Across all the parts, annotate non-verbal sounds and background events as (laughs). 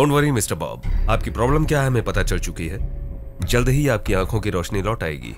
Don't worry mister Bob आपकी problem क्या है हमें पता चल चुकी है? जल्द ही आपकी आँखों की रोशनी लौट आएगी।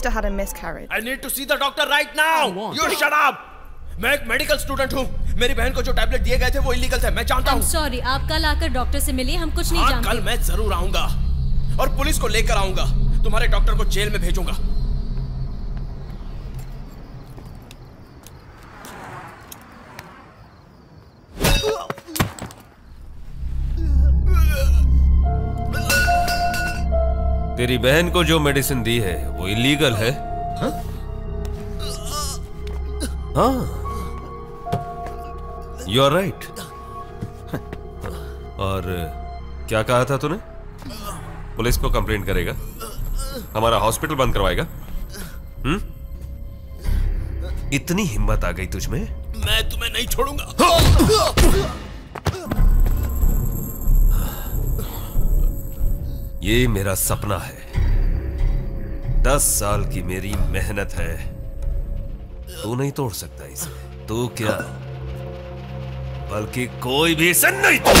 Sister had a miscarriage. I need to see the doctor right now. You shut up. मैं एक मेडिकल स्टूडेंट हूँ। मेरी बहन को जो टैबलेट दिए गए थे वो इलीगल थे। मैं जानता हूँ। सॉरी आप कल आकर डॉक्टर से मिलिए हम कुछ नहीं हाँ जानते। कल मैं ज़रूर आऊँगा। और पुलिस को लेकर आऊँगा। तुम्हारे डॉक्टर को जेल में भेजूँगा। तेरी बहन को जो मेडिसिन दी है वो इलीगल है। हाँ? यू आर राइट और क्या कहा था तूने? पुलिस को कंप्लेंट करेगा। हमारा हॉस्पिटल बंद करवाएगा। हम्म? इतनी हिम्मत आ गई तुझमें मैं? तुम्हें नहीं छोड़ूँगा। ये मेरा सपना है। दस साल की मेरी मेहनत है। तू नहीं तोड़ सकता इसे। तू क्या? बल्कि कोई भी इसे नहीं तोड़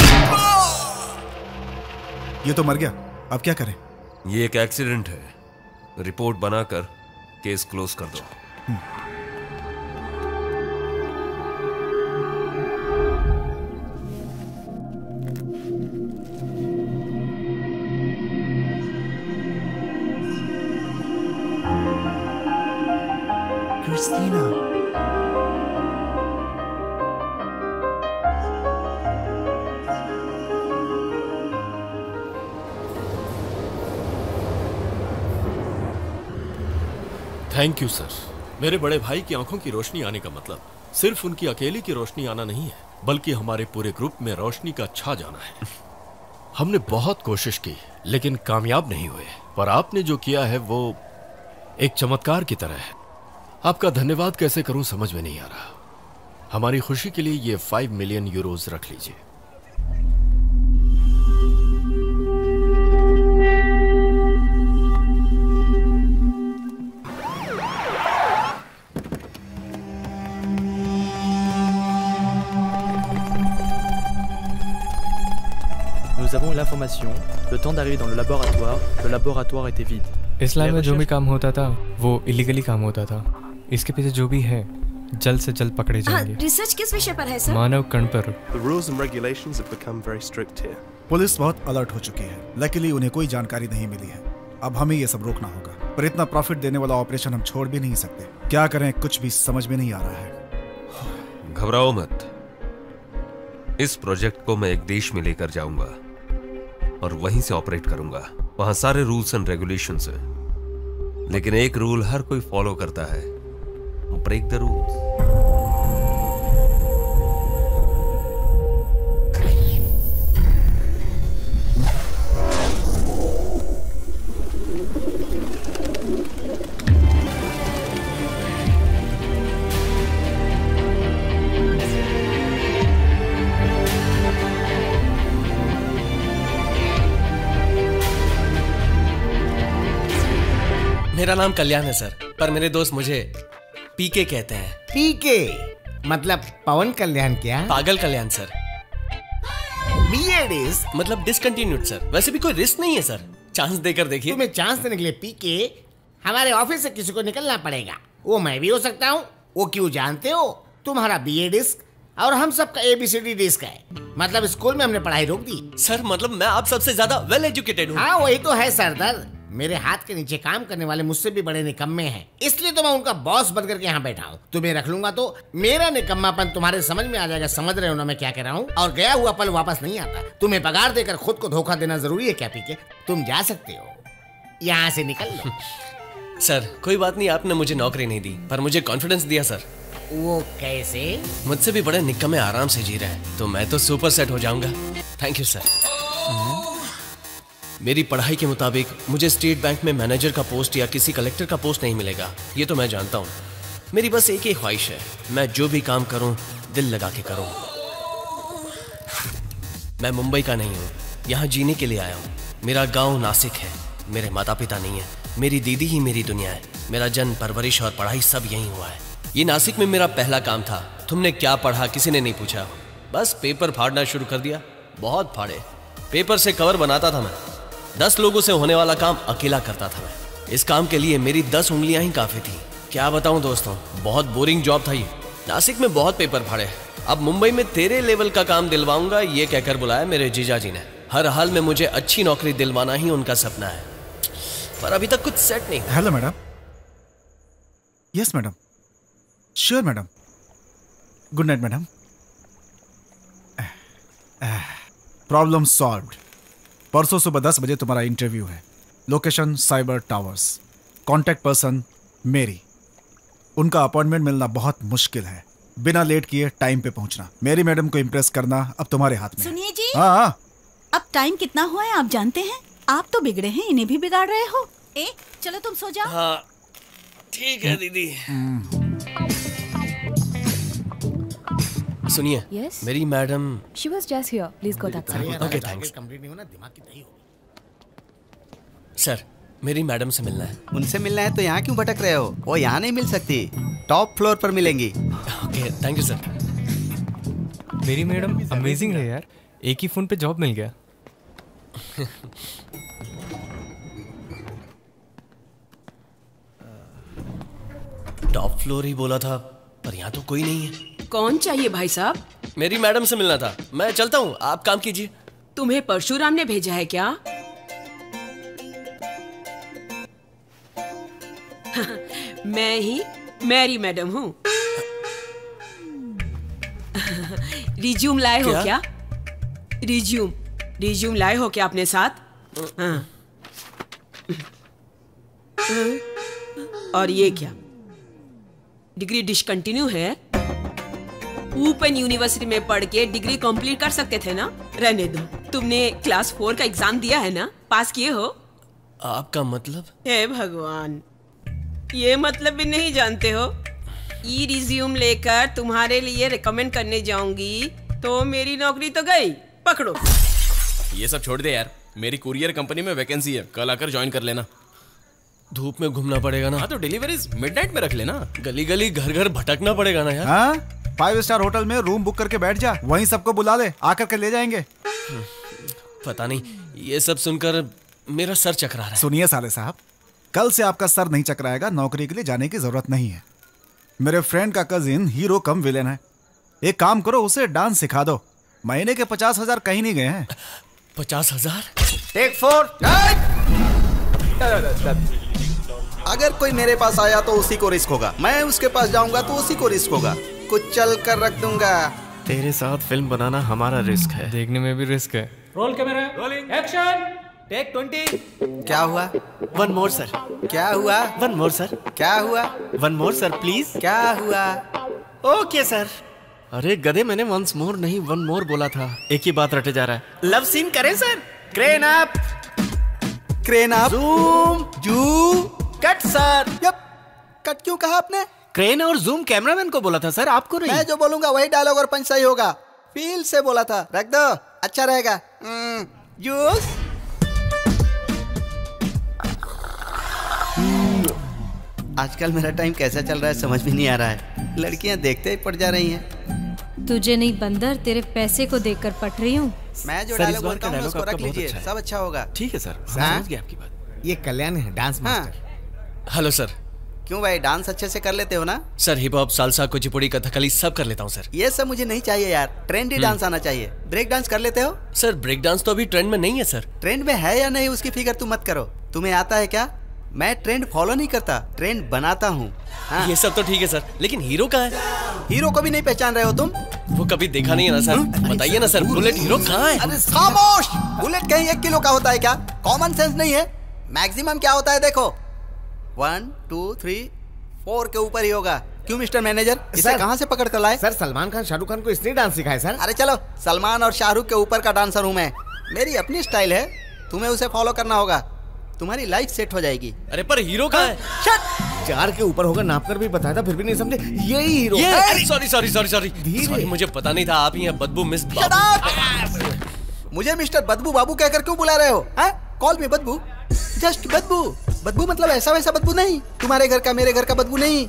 ये तो मर गया। अब क्या करें? ये एक एक्सीडेंट है। रिपोर्ट बनाकर केस क्लोज कर दो। थैंक यू सर मेरे बड़े भाई की आँखों की रोशनी आने का मतलब सिर्फ़ उनकी अकेली की रोशनी आना नहीं है, बल्कि हमारे पूरे ग्रुप में रोशनी का छा जाना है। हमने बहुत कोशिश की, लेकिन कामयाब नहीं हुए। पर आपने जो किया है, वो एक चमत्कार की तरह है। आपका धन्यवाद कैसे करूँ समझ में नहीं आ रहा। हमारी खुशी के लिए ये फाइव मिलियन यूरोज रख लीजिए। Nous avons eu l'information. Le temps d'arriver dans le laboratoire, le laboratoire était vide. इस्लाम में जो भी काम होता था वो इलीगली काम होता था। इसके पीछे जो भी है जल्द से जल्द पकड़े हाँ जाएँगे। रिसर्च किस विषय पर है सर मानव कण पर। The rules and regulations have become very strict here. Police बहुत अलर्ट हो चुकी है। लकीली उन्हें कोई जानकारी नहीं मिली है। अब हमें ये सब रोकना होगा। पर इतना प्रॉफिट देने वाला ऑपरेशन हम छोड़ भी नहीं सकते। क्या करें कुछ भी समझ में नहीं आ रहा है। घबराओ मत। इस प्रोजेक्ट को मैं एक देश में लेकर जाऊँगा। और वहीं से ऑपरेट करूँगा। वहाँ सारे रूल्स एंड रेगुलेशन है। लेकिन एक रूल हर कोई फॉलो करता है। Break the rules. मेरा नाम कल्याण है सर पर मेरे दोस्त मुझे पीके कहते हैं। पीके मतलब पवन कल्याण क्या? पागल कल्याण सर। बीएड इज़ मतलब डिसकंटिन्यूड सर। वैसे भी कोई रिस्क नहीं है सर। चांस देकर देखिए। तुम्हें चांस देने के लिए पीके हमारे ऑफ़िस से किसी को निकलना पड़ेगा। वो मैं भी हो सकता हूँ। वो क्यों जानते हो? तुम्हारा बीए डिस्क और हम सबका एबीसीडी डिस्क है। मतलब स्कूल में हमने पढ़ाई रोक दी। सर मतलब मैं आप सबसे ज़्यादा वेल एजुकेटेड हूँ। हाँ वही तो है सरदार मेरे हाथ के नीचे काम करने वाले मुझसे भी बड़े निकम्मे हैं। इसलिए तो मैं उनका बॉस बनकर के यहाँ बैठा हूँ। तुम्हें रख लूँगा तो मेरा निकम्मापन तुम्हारे समझ में आ जाएगा समझ रहे हो ना मैं क्या कह रहा हूँ? और गया हुआ पल वापस नहीं आता। तुम्हें पगार देकर खुद को धोखा देना ज़रूरी है क्या पीके? तुम जा सकते हो। यहाँ से निकल लो। (laughs) सर कोई बात नहीं आपने मुझे नौकरी नहीं दी पर मुझे कॉन्फिडेंस दिया सर। वो कैसे? मुझसे भी बड़े निक्कमे आराम से जी रहे हैं तो मैं तो सुपर सेट हो जाऊँगा। थैंक यू सर मेरी पढ़ाई के मुताबिक मुझे स्टेट बैंक में मैनेजर का पोस्ट या किसी कलेक्टर का पोस्ट नहीं मिलेगा, ये तो मैं जानता हूँ। मेरी बस एक ही ख्वाहिश है, मैं जो भी काम करूँ, दिल लगा के करूँ। मैं मुंबई का नहीं हूँ, यहाँ जीने के लिए आया हूँ। मेरा गाँव नासिक है, मेरे माता पिता नहीं है, मेरी दीदी ही मेरी दुनिया है, मेरा जन्म, परवरिश और पढ़ाई सब यहीं हुआ है। ये नासिक में मेरा पहला काम था, तुमने क्या पढ़ा, किसी ने नहीं पूछा। बस पेपर फाड़ना शुरू कर दिया, बहुत फाड़े। पेपर से कवर बनाता था मैं। दस लोगों से होने वाला काम अकेला करता था मैं। इस काम के लिए मेरी दस उंगलियाँ ही काफ़ी थी। क्या बताऊँ दोस्तों, बहुत बोरिंग जॉब था ये। नासिक में बहुत पेपर फाड़े अब मुंबई में तेरे लेवल का काम दिलवाऊँगा, ये कहकर बुलाया मेरे जीजा जी ने। हर हाल में मुझे अच्छी नौकरी दिलवाना ही उनका सपना है। पर अभी तक कुछ सेट नहीं। Hello madam yes madam sure madam good night madam problem solved परसों सुबह दस बजे तुम्हारा इंटरव्यू है। Location cyber towers contact person Mary उनका अपॉइंटमेंट मिलना बहुत मुश्किल है। बिना लेट किए टाइम पे पहुँचना। मेरी मैडम को इम्प्रेस करना अब तुम्हारे हाथ में सुनिए जी। हाँ हाँ। अब टाइम कितना हुआ है आप जानते हैं? आप तो बिगड़े हैं इन्हें भी बिगाड़ रहे हो। ए चलो तुम सो जाओ। हाँ ठीक है दीदी। सुनिए Yes? Mary madam She was just here. Please go that अरे side. यार, Okay, अगर thanks. कंप्लीट नहीं होना दिमाग की दही होगी। सर मेरी मैडम से मिलना है। उनसे मिलना है तो यहाँ क्यों भटक रहे हो? वो यहाँ नहीं मिल सकती। टॉप फ्लोर पर मिलेंगी। Okay thank you sir Mary madam amazing है यार। एक ही फ़ोन पे जॉब मिल गया। टॉप फ्लोर ही बोला था पर यहाँ तो कोई नहीं है। कौन चाहिए भाई साहब? मेरी मैडम से मिलना था। मैं चलता हूँ। आप काम कीजिए। तुम्हें परशुराम ने भेजा है क्या? (laughs) मैं ही मैरी मैडम हूँ। (laughs) रिज्यूम लाए हो क्या? रिज्यूम। रिज्यूम लाए हो क्या अपने साथ? हाँ। और ये क्या? डिग्री डिसकंटिन्यू है? ओपन यूनिवर्सिटी में पढ़ के डिग्री कंप्लीट कर सकते थे ना? रहने दो। तुमने क्लास फोर का एग्ज़ाम दिया है ना? पास किए हो? आपका मतलब? हे भगवान। ये मतलब भी नहीं जानते हो? ई रिज्यूम लेकर तुम्हारे लिए रिकमेंड करने जाऊँगी तो मेरी नौकरी तो गई। पकड़ो। ये सब छोड़ दे यार। मेरी कुरियर कंपनी में वैकेंसी है। कल आकर ज्वाइन कर लेना। धूप में घूमना पड़ेगा ना। हाँ तो डिलीवरीज मिडनाइट में रख लेना। गली गली घर घर भटकना पड़ेगा ना यार। हाँ? फाइव स्टार होटल में रूम बुक करके बैठ जा वहीं सबको बुला ले आकर के ले जाएँगे। पता नहीं ये सब सुनकर मेरा सर चकरा रहा है। सुनिए साले साहब कल से आपका सर नहीं चकराएगा नौकरी के लिए जाने की ज़रूरत नहीं है। मेरे फ्रेंड का कजिन हीरो कम विलेन है। एक काम करो उसे डांस सिखा दो। महीने के पचास हज़ार कहीं नहीं गए हैं। पचास हज़ार? टेक फोर अगर कोई मेरे पास आया तो उसी को रिस्क होगा। मैं उसके पास जाऊँगा तो उसी को रिस्क होगा। कुछ चल कर रख दूँगा। तेरे साथ फ़िल्म बनाना हमारा रिस्क है। देखने में भी रिस्क है। Roll camera rolling action take twenty क्या हुआ? वन मोर सर क्या हुआ? वन मोर सर क्या हुआ? वन मोर सर प्लीज़ क्या हुआ? ओके सर अरे गधे मैंने वंस मोर नहीं वन मोर बोला था। एक ही बात रटे जा रहा है। लव सीन करें sir crane up crane up zoom zoo cut sir yup cut क्यों कहा आपने? क्रेन और जूम कैमरामैन को बोला था सर आपको नहीं? मैं जो बोलूँगा वही डायलॉग और पंच सही होगा। फील से बोला था। रख दो। अच्छा रहेगा। हम्म, जूस आजकल मेरा टाइम कैसा चल रहा है समझ भी नहीं आ रहा है। लड़कियाँ देखते ही पड़ जा रही हैं। तुझे नहीं बंदर तेरे पैसे को देखकर पट रही हूँ। मैं जो डायलॉग बोलता हूँ उसको रख लीजिए। अच्छा सब अच्छा होगा। ठीक है सर। हाँ? समझ गया आपकी बात। ये कल्याण है डांस हाँ। मास्टर हेलो सर क्यों भाई? डांस अच्छे से कर लेते हो ना? Sir hip hop salsa Kuchipudi Kathakali सब कर लेता हूँ सर। ये सब मुझे नहीं चाहिए यार। ट्रेंडी हम्म। डांस आना चाहिए। ब्रेक डांस कर लेते हो? सर ब्रेक डांस तो अभी ट्रेंड में नहीं है सर। ट्रेंड में है या नहीं उसकी फ़िक्र तुम मत करो। तुम्हें आता है क्या? मैं ट्रेंड फॉलो नहीं करता ट्रेंड बनाता हूँ। हाँ। ये सब तो ठीक है सर लेकिन हीरो कहाँ है? हीरो को भी नहीं पहचान रहे हो तुम? वो कभी देखा नहीं है ना सर? बताइए ना सर बुलेट हीरो कहाँ है? अरे खामोश! बुलेट कहीं एक किलो का होता है क्या? कॉमन सेंस नहीं है? मैक्सिमम क्या होता है देखो। वन टू थ्री फोर के ऊपर ही होगा। क्यों मिस्टर मैनेजर? इसे। कहाँ से पकड़ कर लाए? सर सलमान खान शाहरुख खान को इसने डांस सिखाया सर। अरे चलो सलमान और शाहरुख के ऊपर का डांसर हूँ मैं। मेरी अपनी स्टाइल है तुम्हें उसे फॉलो करना होगा। तुम्हारी लाइफ सेट हो जाएगी। अरे पर हीरो कहाँ है? चार के ऊपर होगा नाप कर भी बताया था फिर भी नहीं समझे। यही हीरो। ये sorry sorry sorry sorry sorry मुझे पता नहीं था आप ही हैं बदबू मिस मुझे मिस्टर बदबू बाबू कहकर क्यों बुला रहे हो? कॉल में बदबू। जस्ट बदबू। बदबू मतलब ऐसा वैसा बदबू नहीं। तुम्हारे घर का मेरे घर का बदबू नहीं।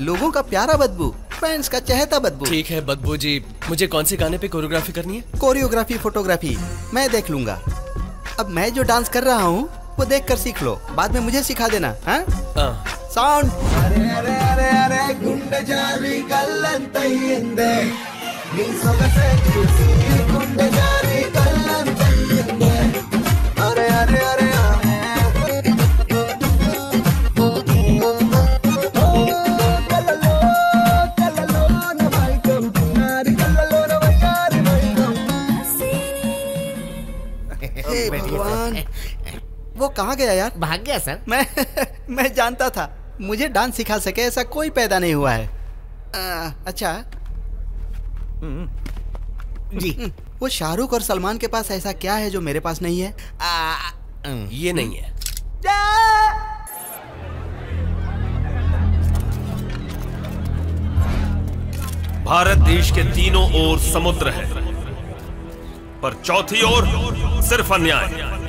लोगों का प्यारा बदबू फैंस का चहता बदबू। ठीक है बदबू जी मुझे कौन से गाने पे कोरियोग्राफी करनी है? कोरियोग्राफी फोटोग्राफी मैं देख लूँगा। अब मैं जो डांस कर रहा हूँ वो देख कर सीख लो। बाद में मुझे सिखा देना हाँ? हाँ। साउंड अरे अरे अरे अरे जारी नी सोगसे जारी वो कहाँ गया यार? भाग गया सर। मैं मैं जानता था। मुझे डांस सिखा सके ऐसा कोई पैदा नहीं हुआ है। आ, अच्छा। जी वो शाहरुख और सलमान के पास ऐसा क्या है जो मेरे पास नहीं है? आ, ये नहीं है। भारत देश के तीनों ओर समुद्र है। पर चौथी ओर सिर्फ़ अन्याय।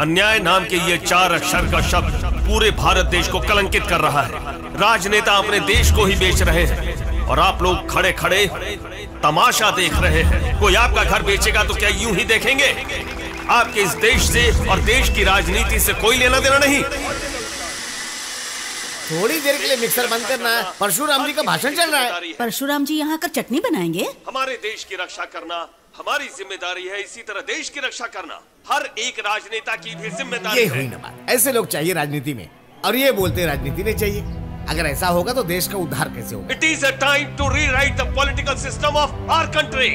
अन्याय नाम के ये चार अक्षर का शब्द पूरे भारत देश को कलंकित कर रहा है। राजनेता अपने देश को ही बेच रहे हैं और आप लोग खड़े खड़े तमाशा देख रहे हैं। कोई आपका घर बेचेगा तो क्या यूँ ही देखेंगे? आपके इस देश से और देश की राजनीति से कोई लेना देना नहीं। थोड़ी देर के लिए मिक्सर बंद करना है। परशुराम जी का भाषण चल रहा है। परशुराम जी यहाँ कर चटनी बनाएँगे? हमारे देश की रक्षा करना हमारी ज़िम्मेदारी है इसी तरह देश की रक्षा करना। हर एक राजनेता की भी ज़िम्मेदारी ये है। हुई ना ऐसे लोग चाहिए राजनीति में। और ये बोलते राजनीति नहीं चाहिए। अगर ऐसा होगा तो देश का उद्धार कैसे होगा? It is a time to rewrite the political system of our country.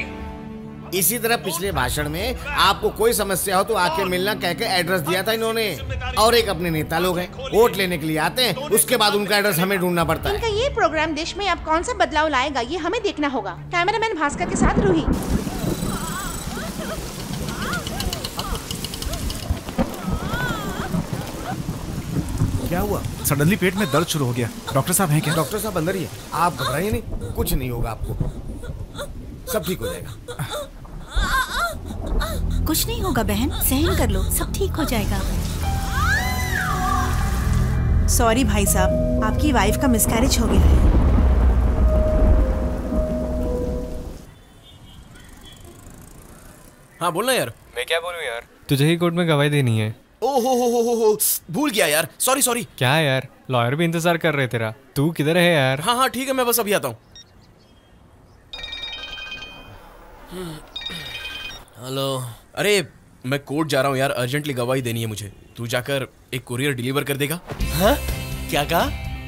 इसी तरह पिछले भाषण में आपको कोई समस्या हो तो आके मिलना कह के एड्रेस दिया था इन्होंने। और एक अपने नेता लोग हैं वोट लेने के लिए आते हैं। उसके बाद उनका एड्रेस हमें ढूंढना पड़ता है। इनका ये प्रोग्राम देश में अब कौन सा बदलाव लाएगा ये हमें देखना होगा। कैमरामैन भास्कर के साथ रूही। क्या हुआ? सडनली पेट में दर्द शुरू हो गया। डॉक्टर साहब हैं क्या? डॉक्टर साहब अंदर ही है। आप घबराइए नहीं कुछ नहीं होगा आपको। सब ठीक हो जाएगा। कुछ नहीं होगा बहन सहन कर लो सब ठीक हो जाएगा। सॉरी भाई साहब आपकी वाइफ का मिसकैरेज हो गया है। हाँ बोलना यार। मैं क्या बोलूँ यार? तुझे ही कोर्ट में गवाही देनी है। ओ हो हो हो हो हो भूल गया यार। सॉरी सॉरी क्या यार? लॉयर भी इंतज़ार कर रहे तेरा। तू किधर है यार? हाँ हाँ ठीक है मैं बस अभी आता हूँ। हेलो। अरे मैं कोर्ट जा रहा हूँ यार। अर्जेंटली गवाही देनी है मुझे। तू जाकर एक कुरियर डिलीवर कर देगा। हाँ? क्या कहा?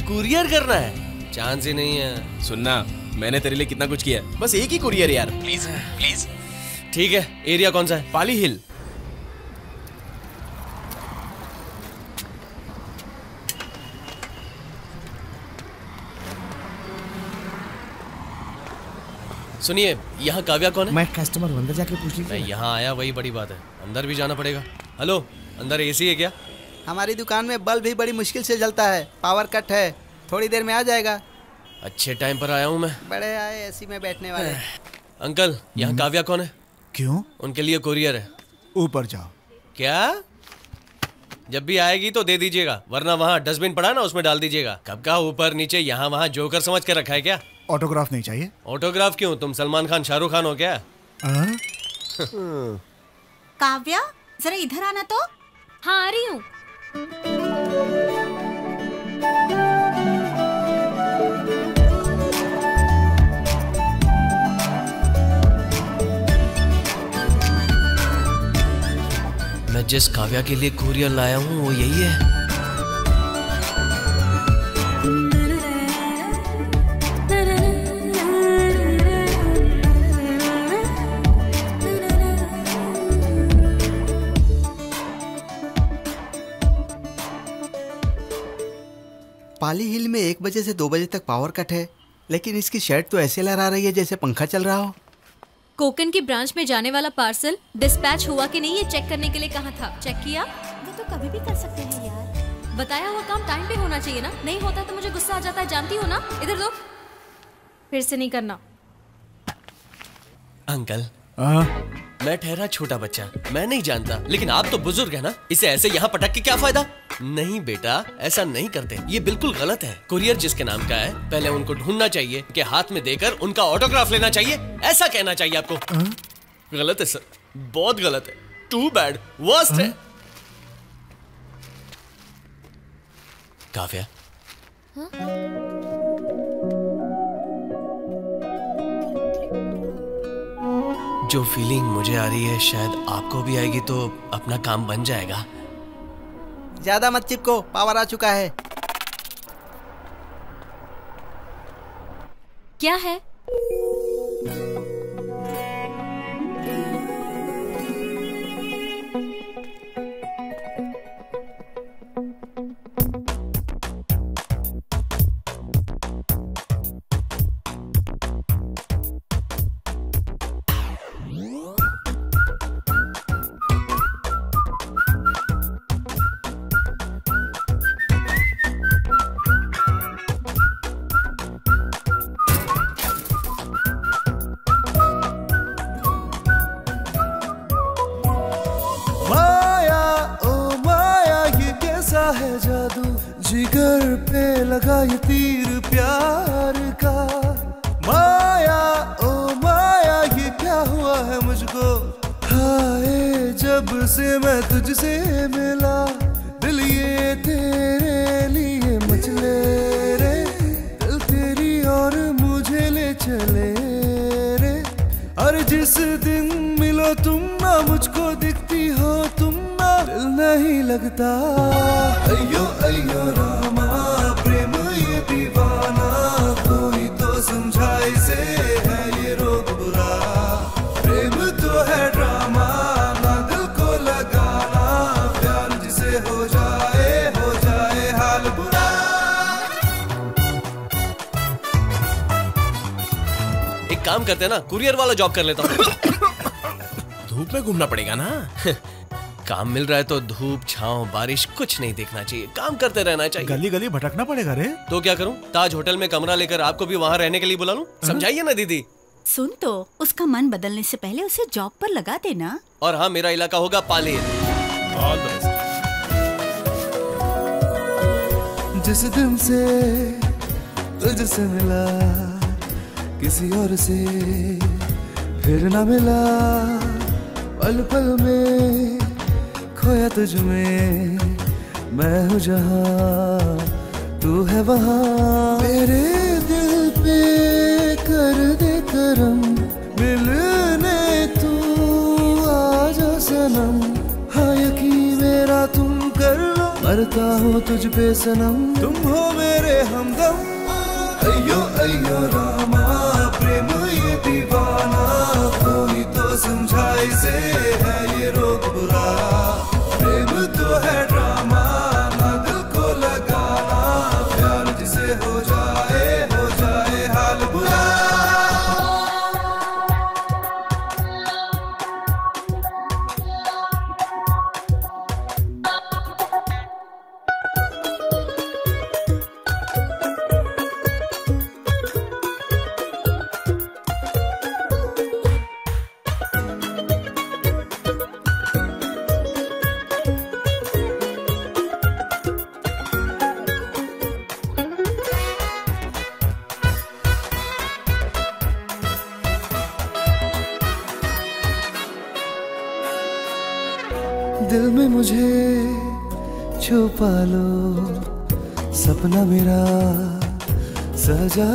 कुरियर करना है? चांस ही नहीं है। सुनना मैंने तेरे लिए कितना कुछ किया है। बस एक ही कुरियर यार। प्लीज़ प्लीज़ ठीक है एरिया कौन सा है? पाली हिल। सुनिए यहाँ काव्या कौन है? मैं कस्टमर हूँ, अंदर जाके पूछ मैं लीजिए यहाँ आया वही बड़ी बात है। अंदर भी जाना पड़ेगा। हेलो अंदर एसी है क्या? हमारी दुकान में बल्ब भी बड़ी मुश्किल से जलता है। पावर कट है। थोड़ी देर में आ जाएगा। अच्छे टाइम पर आया हूँ मैं। बड़े आए एसी में बैठने वाले। (sighs) अंकल यहाँ काव्या कौन है? क्यों? उनके लिए कुरियर है। ऊपर जाओ। क्या? जब भी आएगी तो दे दीजिएगा वरना वहाँ डस्टबिन पड़ा ना उसमें डाल दीजिएगा। कब का ऊपर नीचे यहाँ वहाँ जोकर समझ कर रखा है क्या? ऑटोग्राफ नहीं चाहिए। ऑटोग्राफ क्यों? तुम सलमान खान शाहरुख खान हो क्या? हाँ। (laughs) काव्या जरा इधर आना तो। हाँ आ रही हूँ। मैं जिस काव्या के लिए कुरियर लाया हूँ वो यही है। पाली हिल में एक बजे से दो बजे तक पावर कट है। लेकिन इसकी शर्ट तो ऐसे लहरा रही है जैसे पंखा चल रहा हो। कोकन की ब्रांच में जाने वाला पार्सल डिस्पैच हुआ कि नहीं ये चेक करने के लिए कहा था? चेक किया? वो तो कभी भी कर सकते हैं यार। बताया हुआ काम टाइम पे होना चाहिए ना? नहीं होता तो मुझे गुस्सा आ जाता है जानती हो ना? इधर दो। फिर से नहीं करना। अंकल मैं ठहरा छोटा बच्चा, मैं नहीं जानता, लेकिन आप तो बुज़ुर्ग है ना? इसे ऐसे यहाँ पटक के क्या फ़ायदा? नहीं बेटा, ऐसा नहीं करते। ये बिल्कुल गलत है। कुरियर जिसके नाम का है, पहले उनको ढूंढना चाहिए, कि हाथ में देकर उनका ऑटोग्राफ लेना चाहिए। ऐसा कहना चाहिए आपको। गलत है, सर। बहुत गलत है। टू बैड वर्स्ट है। काव्या? जो फीलिंग मुझे आ रही है शायद आपको भी आएगी तो अपना काम बन जाएगा। ज़्यादा मत चिपको पावर आ चुका है। क्या है? पे लगा ये तीर प्यार का। माया, ओ माया, ये क्या हुआ है मुझको? हाय, जब से मैं तुझसे मिला, दिल ये तेरे लिए मचले रे। दिल तेरी और मुझे ले चले रे। और जिस दिन मिलो तुम ना, मुझको दिखती हो तुम ना, दिल नहीं लगता। अयो अयो रामा। काम करते हैं ना कुरियर वाला जॉब कर लेता हूँ। धूप में घूमना पड़ेगा ना? (laughs) काम मिल रहा है तो धूप छांव बारिश कुछ नहीं देखना चाहिए। काम करते रहना चाहिए। गली गली भटकना पड़ेगा रे। तो क्या करूँ? ताज होटल में कमरा लेकर आपको भी वहाँ रहने के लिए बुला लूँ? समझाइए ना दीदी। सुन तो उसका मन बदलने से पहले उसे जॉब पर लगा देना। और हाँ मेरा इलाका होगा पालेर जिस दिन से तुझसे मिला किसी और से फिर ना मिला। पल पल में खोया तुझ में। मैं हूँ जहाँ, तू है वहाँ। मेरे दिल पे कर दे करम, मिलने तू आ जा सनम। हाँ यकीन मेरा तुम कर लो। मरता हूँ तुझ पे सनम। तुम हो मेरे हमदम। अयो अयो रामा प्रेम ये दीवाना कोई तो समझाए से है ये रोग बुरा।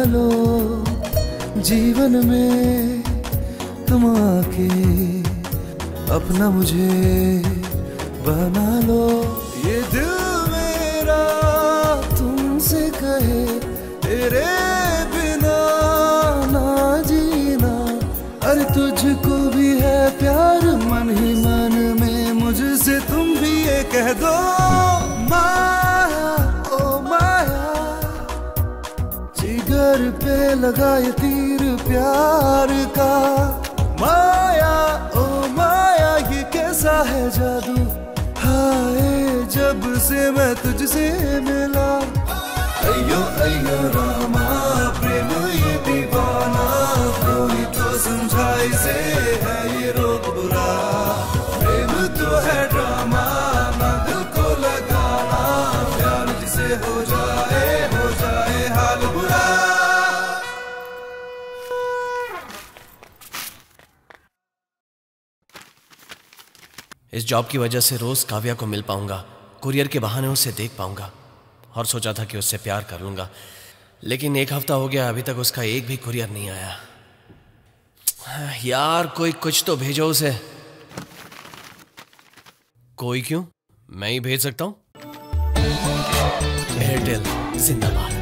लो जीवन में तुम आके अपना मुझे बना लो। ये दिल मेरा तुमसे कहे, तेरे बिना ना जीना। अरे तुझको भी है प्यार, मन ही मन में मुझसे तुम भी ये कह दो। लगा ये तीर प्यार का। माया, ओ माया, ये कैसा है जादू? हाय, जब से मैं तुझसे मिला। अयो अयो, रामा, प्रेम ये दीवाना। कोई तो समझा से है ये रोग बुरा। प्रेम तो है इस जॉब की वजह से रोज काव्या को मिल पाऊँगा कुरियर के बहाने उसे देख पाऊँगा और सोचा था कि उससे प्यार कर लूँगा। लेकिन एक हफ़्ता हो गया, अभी तक उसका एक भी कुरियर नहीं आया। यार, कोई कुछ तो भेजो उसे। कोई क्यों? मैं ही भेज सकता हूँ? एयरटेल जिंदाबाद।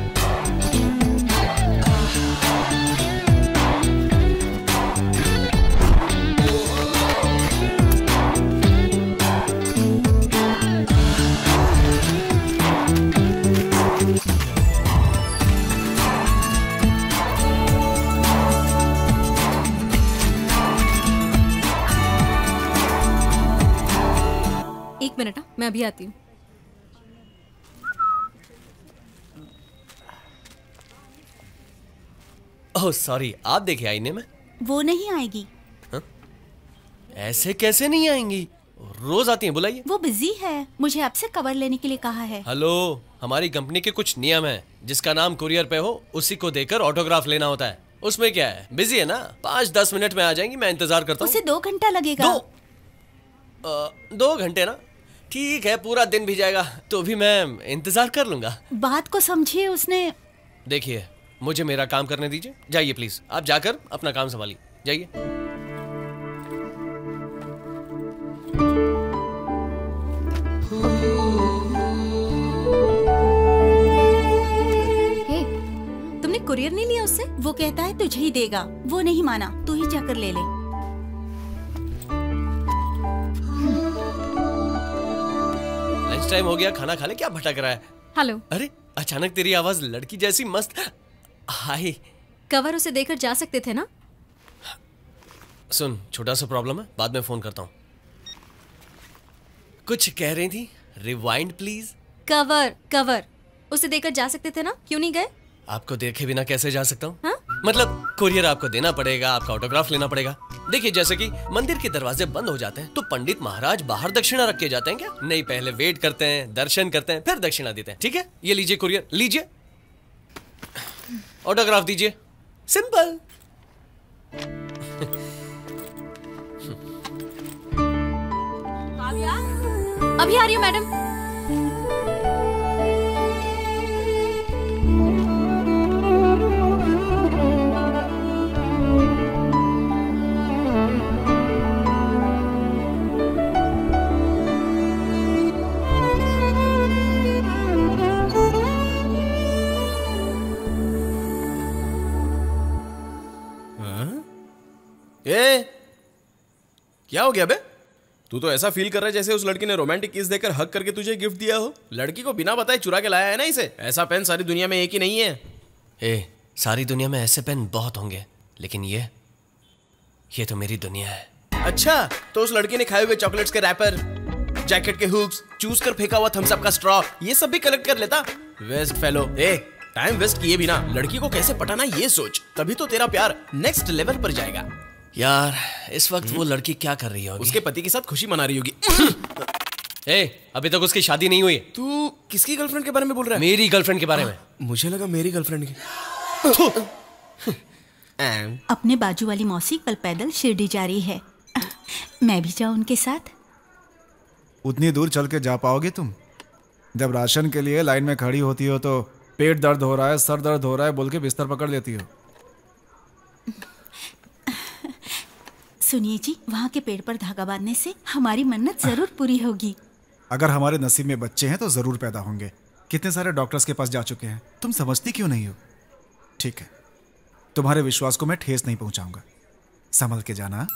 मिनट हाँ, मैं अभी आती हूँ। ओह सॉरी आप देखे आईने में? वो नहीं आएगी। ऐसे कैसे नहीं आएँगी? रोज आती हैं बुलाइए। वो बिज़ी है। मुझे आपसे कवर लेने के लिए कहा है। हेलो हमारी कंपनी के कुछ नियम है। जिसका नाम कुरियर पे हो उसी को देकर ऑटोग्राफ लेना होता है। उसमें क्या है? बिज़ी है ना? पाँच दस मिनट में आ जाएँगी मैं इंतज़ार करता हूँ। उसे दो घंटा लगेगा। दो दो घंटे ना? ठीक है पूरा दिन भी जाएगा तो भी मैं इंतज़ार कर लूँगा। बात को समझिए उसने देखिए मुझे मेरा काम करने दीजिए। जाइए प्लीज़ आप जाकर अपना काम संभालिए। जाइए। हे तुमने कुरियर नहीं लिया उससे? वो कहता है तुझे ही देगा वो नहीं माना तू ही जाकर ले ले। लंच टाइम हो गया खाना खा ले क्या भटक रहा है? हेलो। अरे अचानक तेरी आवाज़ लड़की जैसी मस्त। हाय। कवर उसे देकर जा सकते थे ना? सुन छोटा सा प्रॉब्लम है बाद में फ़ोन करता हूँ। कुछ कह रही थी? Rewind please cover cover. उसे देकर जा सकते थे ना? क्यों नहीं गए? आपको देखे बिना कैसे जा सकता हूँ? हाँ? मतलब कुरियर आपको देना पड़ेगा आपका ऑटोग्राफ लेना पड़ेगा। देखिए, जैसे कि मंदिर के दरवाजे बंद हो जाते हैं तो पंडित महाराज बाहर दक्षिणा रख के जाते हैं क्या? नहीं, पहले वेट करते हैं, दर्शन करते हैं, फिर दक्षिणा देते हैं। ठीक है? ये लीजिए कुरियर लीजिए। ऑटोग्राफ दीजिए। सिंपल अभी आ रही हूँ, मैडम। ए क्या हो गया बे? तू तो ऐसा फील कर रहा है जैसे उस लड़की ने रोमांटिक किस देकर हक करके तुझे गिफ्ट दिया हो। लड़की को बिना बताए चुरा के लाया है ना इसे? ऐसा पेन सारी दुनिया में एक ही नहीं है। ए सारी दुनिया में ऐसे पेन बहुत होंगे लेकिन ये ये तो मेरी दुनिया है। अच्छा तो उस लड़की ने खाए हुए चॉकलेट्स के रैपर जैकेट के हुक्स चूज़ कर फेंका हुआ थम्स अप का स्ट्रॉ ये सब भी कलेक्ट कर लेता? Waste fellow a time waste किए बिना लड़की को कैसे पटाना ये सोच तभी तो तेरा प्यार नेक्स्ट लेवल पर जाएगा। यार इस वक्त वो लड़की क्या कर रही होगी उसके पति के साथ खुशी मना रही होगी। (coughs) ए अभी तक उसकी शादी नहीं हुई। तू किसकी गर्लफ्रेंड के बारे में बोल रहा है? मेरी गर्लफ्रेंड के बारे में। मुझे लगा मेरी गर्लफ्रेंड की। अपने बाजू वाली मौसी कल पैदल शिरडी जा रही है। मैं भी जाऊँ उनके साथ? उतनी दूर चल के जा पाओगे तुम? जब राशन के लिए लाइन में खड़ी होती हो तो पेट दर्द हो रहा है सर दर्द हो रहा है बोल के बिस्तर पकड़ लेती हो। सुनिए जी वहाँ के पेड़ पर धागा बांधने से हमारी मन्नत ज़रूर पूरी होगी। अगर हमारे नसीब में बच्चे हैं तो ज़रूर पैदा होंगे। कितने सारे डॉक्टर्स के पास जा चुके हैं? तुम समझती क्यों नहीं हो? ठीक है। तुम्हारे विश्वास को मैं ठेस नहीं पहुंचाऊँगा। संभल के जाना।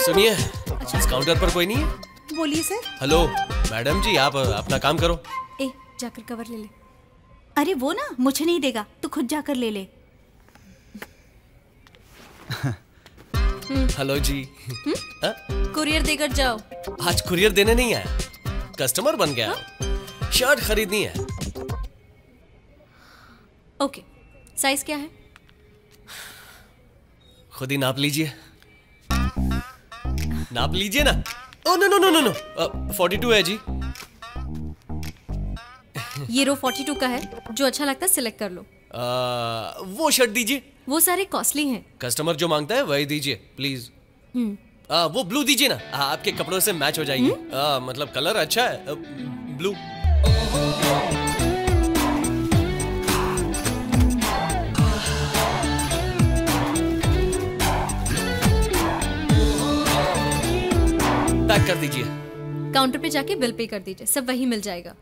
सुनिए अच्छा। इस काउंटर पर कोई नहीं है? बोलिए सर। हेलो मैडम जी आप अपना काम करो। ए जाकर कवर ले ले। अरे वो ना मुझे नहीं देगा तू खुद जाकर ले ले। हेलो जी। हाँ? कुरियर देकर जाओ। आज कुरियर देने नहीं आया। कस्टमर बन गया। शर्ट खरीदनी है। ओके साइज़ क्या है? खुद ही नाप लीजिए। नाप लीजिए ना। ओ no no no no no forty two है जी। ये रो 42 का है जो अच्छा लगता है सिलेक्ट कर लो। आ, वो शर्ट दीजिए। वो सारे कॉस्टली हैं। कस्टमर जो माँगता है वही दीजिए प्लीज़ हम्म। आ, वो ब्लू दीजिए ना। आ, आपके कपड़ों से मैच हो जाएगी। आ, मतलब कलर अच्छा है ब्लू पैक कर दीजिए। काउंटर पे जाके बिल पे कर दीजिए सब वही मिल जाएगा।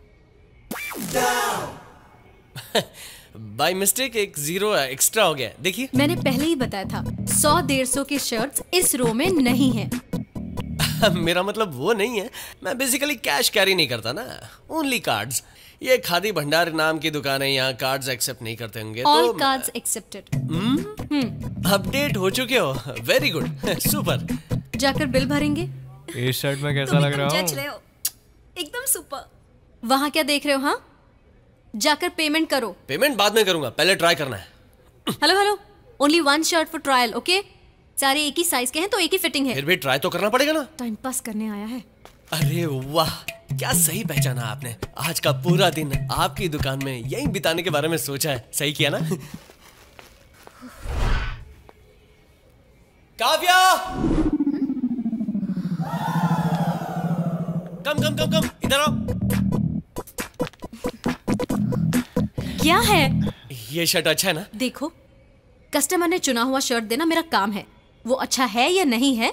बाय मिस्टेक (laughs) एक ज़ीरो एक्स्ट्रा हो गया। देखिए। मैंने पहले ही बताया था सौ डेढ़ सौ के शर्ट्स इस रो में नहीं है। (laughs) मेरा मतलब वो नहीं है। मैं बेसिकली कैश कैरी नहीं करता ना। ओनली कार्ड्स ये खादी भंडार नाम की दुकान है यहाँ कार्ड्स एक्सेप्ट नहीं करते होंगे ऑल तो कार्ड्स एक्सेप्टेड अपडेट हो चुके हो। वेरी गुड सुपर जाकर बिल भरेंगे? इस शर्ट में कैसा लग रहा हूँ? हो। एकदम सुपर वहाँ क्या देख रहे हो हाँ? जाकर पेमेंट करो। पेमेंट बाद में करूँगा पहले ट्राई करना है। Hello hello only one shirt for trial okay सारे एक ही साइज़ के हैं तो एक ही फिटिंग है। फिर भी ट्राई तो करना पड़ेगा ना। टाइम पास करने आया है। अरे वाह क्या सही पहचाना आपने। आज का पूरा दिन आपकी दुकान में यही बिताने के बारे में सोचा है। सही किया ना? काव्या! कम कम कम कम इधर आओ। क्या है? ये शर्ट अच्छा है ना? देखो कस्टमर ने चुना हुआ शर्ट देना मेरा काम है। वो अच्छा है या नहीं है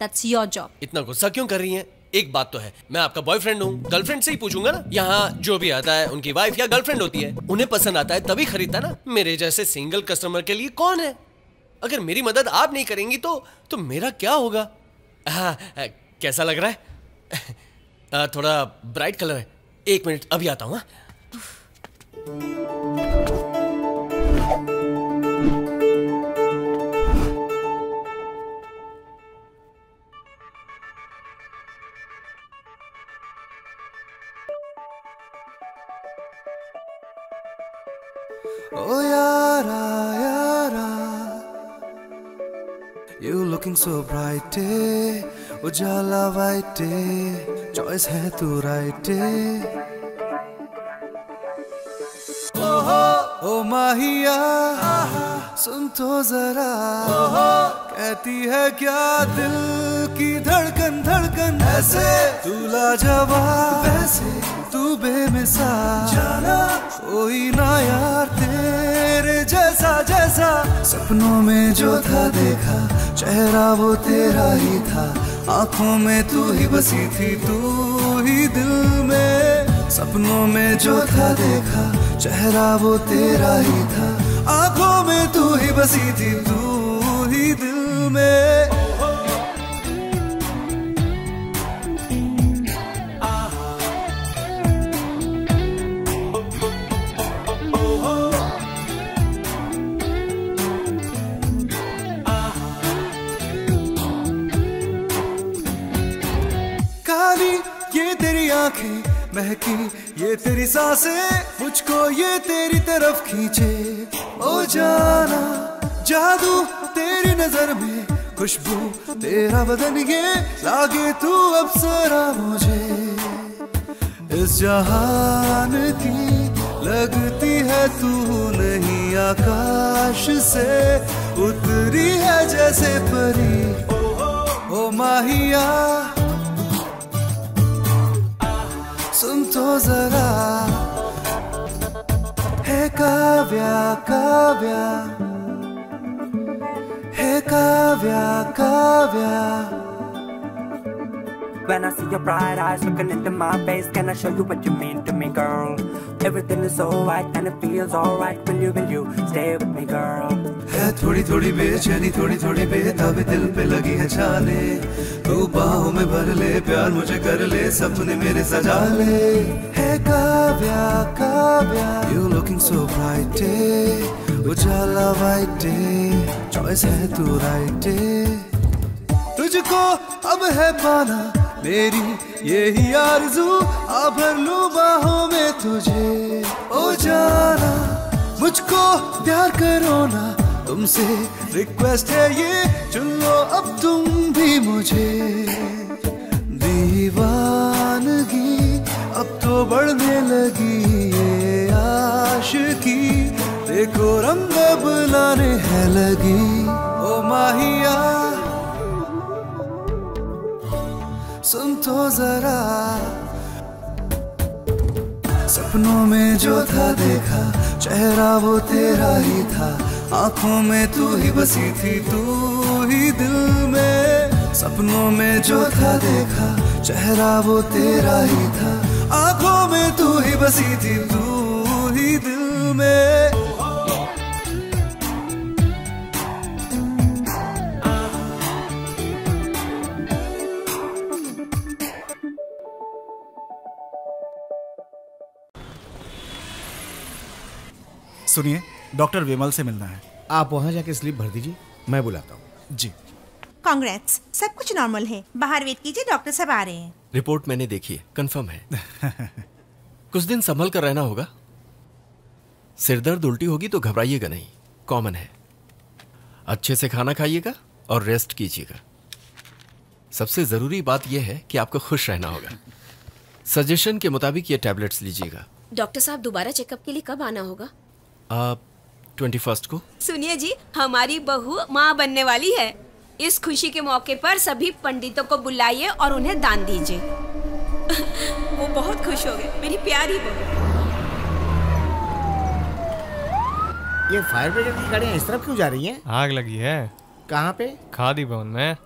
दैट्स योर जॉब इतना गुस्सा क्यों कर रही हैं? एक बात तो है मैं आपका बॉयफ्रेंड हूँ गर्लफ्रेंड से ही पूछूँगा ना। यहाँ जो भी आता है उनकी वाइफ या गर्लफ्रेंड होती है उन्हें पसंद आता है तभी खरीदता ना। मेरे जैसे सिंगल कस्टमर के लिए कौन है? अगर मेरी मदद आप नहीं करेंगी तो तो मेरा क्या होगा? हाँ आ, कैसा लग रहा है? आ, थोड़ा ब्राइट कलर है। एक मिनट अभी आता हूँ हाँ? Oh yara yara You looking so bright day Ujala day Choice है तू day ओ माहिया सुन तो जरा। कहती है क्या दिल की धड़कन धड़कन? ऐसे। तू लाजवाब वैसे। तू बेमिसाल। जाना। कोई ना यार तेरे जैसा जैसा। सपनों में जो था देखा। चेहरा वो तेरा ही था। आँखों में तू ही बसी थी, तू ही दिल में। सपनों में जो था, देखा, चेहरा वो तेरा ही था। आँखों में तू ही बसी थी, तू ही दिल में। तेरी आँखें महकी, ये तेरी साँसें, मुझको ये तेरी तरफ़ खींचे। ओ जाना, जादू तेरी नज़र में, खुशबू तेरा बदन ये लागे तू अब सरा मुझे। इस जहान की लगती है तू नहीं, आकाश से उतरी है जैसे परी। ओ माहिया सुन तो जरा। है Kavya Kavya. Kavya Kavya. When I see your bright eyes looking into my face, can I show you what you mean to me, girl? Everything is so right and it feels alright. Will you, will you stay with me, girl? है थोड़ी थोड़ी बेचैनी थोड़ी थोड़ी बेताबी दिल पे लगी है जाने तू बाहों में भर ले प्यार मुझे कर ले सपने मेरे सजा ले है Kavya Kavya you looking so bright Ujala white choice है तू राइट तुझको अब है पाना मेरी यही आरज़ू आ भर लूँ बाहों में तुझे। ओ जाना, मुझको प्यार करो ना। तुमसे रिक्वेस्ट है ये, चुन लो अब तुम भी मुझे। दीवानगी, अब तो बढ़ने लगी ये आशिकी। देखो रंग बुलाने है लगी। ओ माहिया सुन तो जरा। सपनों में जो था देखा, चेहरा वो तेरा ही था। आँखों में तू ही बसी थी, तू ही दिल में। सपनों में जो था देखा, चेहरा वो तेरा ही था। आँखों में तू ही बसी थी, तू ही दिल में। सुनिए डॉक्टर विमल से मिलना है। आप वहाँ जाके स्लीप भर दीजिए मैं बुलाता हूँ। जी। कांग्रेट्स सब कुछ नॉर्मल है। बाहर वेट कीजिए डॉक्टर सब आ रहे हैं। रिपोर्ट मैंने देखी है कंफर्म है। (laughs) कुछ दिन संभल कर रहना होगा। सिरदर्द उल्टी होगी तो घबराइएगा नहीं कॉमन है। अच्छे से खाना खाइएगा और रेस्ट कीजिएगा। सबसे ज़रूरी बात यह है कि आपको खुश रहना होगा। सजेशन के मुताबिक ये टैबलेट्स लीजिएगा। डॉक्टर साहब दोबारा चेकअप के लिए कब आना होगा? ट्वेंटी फ़र्स्ट को? सुनिए जी हमारी बहू माँ बनने वाली है। इस खुशी के मौके पर सभी पंडितों को बुलाइए और उन्हें दान दीजिए। (laughs) वो बहुत खुश हो गए। मेरी प्यारी बहू। ये फायर ब्रिगेड की गाड़ियाँ इस तरफ़ क्यों जा रही हैं? आग लगी है। कहाँ पे? खादी भवन में।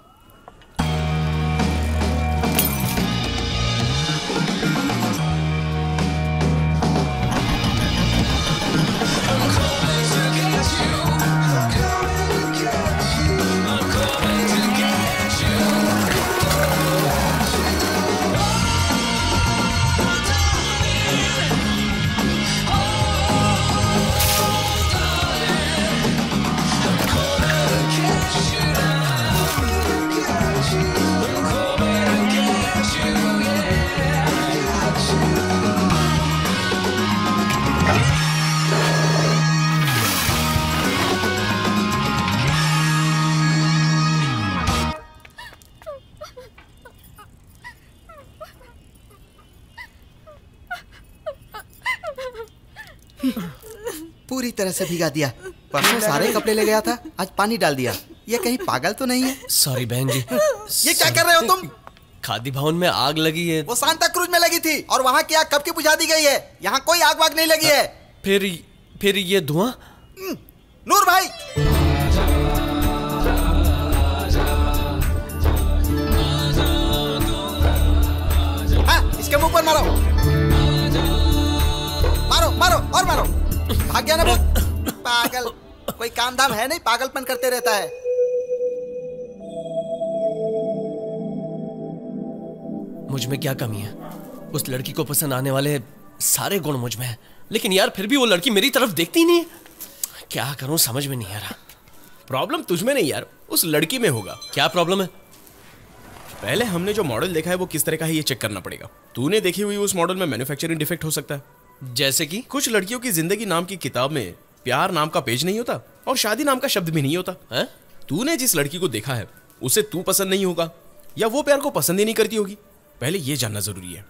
तरह से भिगा दिया। परसों सारे कपड़े ले गया था आज पानी डाल दिया। ये कहीं पागल तो नहीं है? सॉरी बहन जी। ये क्या कर रहे हो तुम? खादी भवन में आग लगी है। वो सांता क्रूज में लगी थी और वहाँ की आग कब की बुझा दी गई है? यहाँ कोई आग वाग नहीं लगी है। फिर फिर ये धुआँ? नूर भाई। हाँ, इसके मुँह पर मारो। मारो मारो और मारो। भाग गया ना भूत पागल। कोई काम धाम है नहीं? पागलपन करते रहता है। मुझमें क्या कमी है? उस लड़की को पसंद आने वाले सारे गुण मुझमें हैं। लेकिन यार फिर भी वो लड़की मेरी तरफ़ देखती नहीं है। क्या करूँ समझ में नहीं आ रहा। प्रॉब्लम तुझमें नहीं यार उस लड़की में होगा। क्या प्रॉब्लम है? पहले हमने जो मॉडल देखा है वो किस तरह का है ये चेक करना पड़ेगा। तूने देखी हुई उस मॉडल में मैन्युफैक्चरिंग डिफेक्ट हो सकता है। जैसे कि कुछ लड़कियों की ज़िंदगी नाम की किताब में प्यार नाम का पेज नहीं होता और शादी नाम का शब्द भी नहीं होता। है? तूने जिस लड़की को देखा है उसे तू पसंद नहीं होगा या वो प्यार को पसंद ही नहीं करती होगी। पहले ये जानना ज़रूरी है।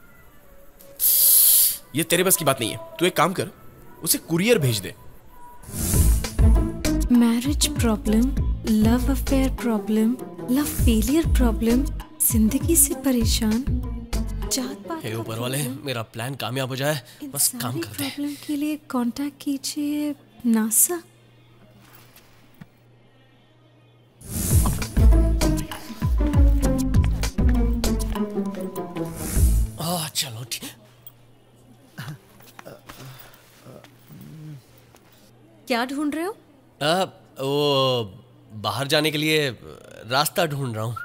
ये तेरे बस की बात नहीं है। तू एक काम कर उसे कुरियर भेज दे। Marriage problem love affair problem love failure problem ज़िंदगी से परेशान हे ऊपर वाले मेरा प्लान कामयाब हो जाए बस काम कर दे। प्रॉब्लम के लिए कांटेक्ट कीजिए नासा। चलो ठीक। क्या ढूंढ रहे हो? आ, वो बाहर जाने के लिए रास्ता ढूंढ रहा हूँ।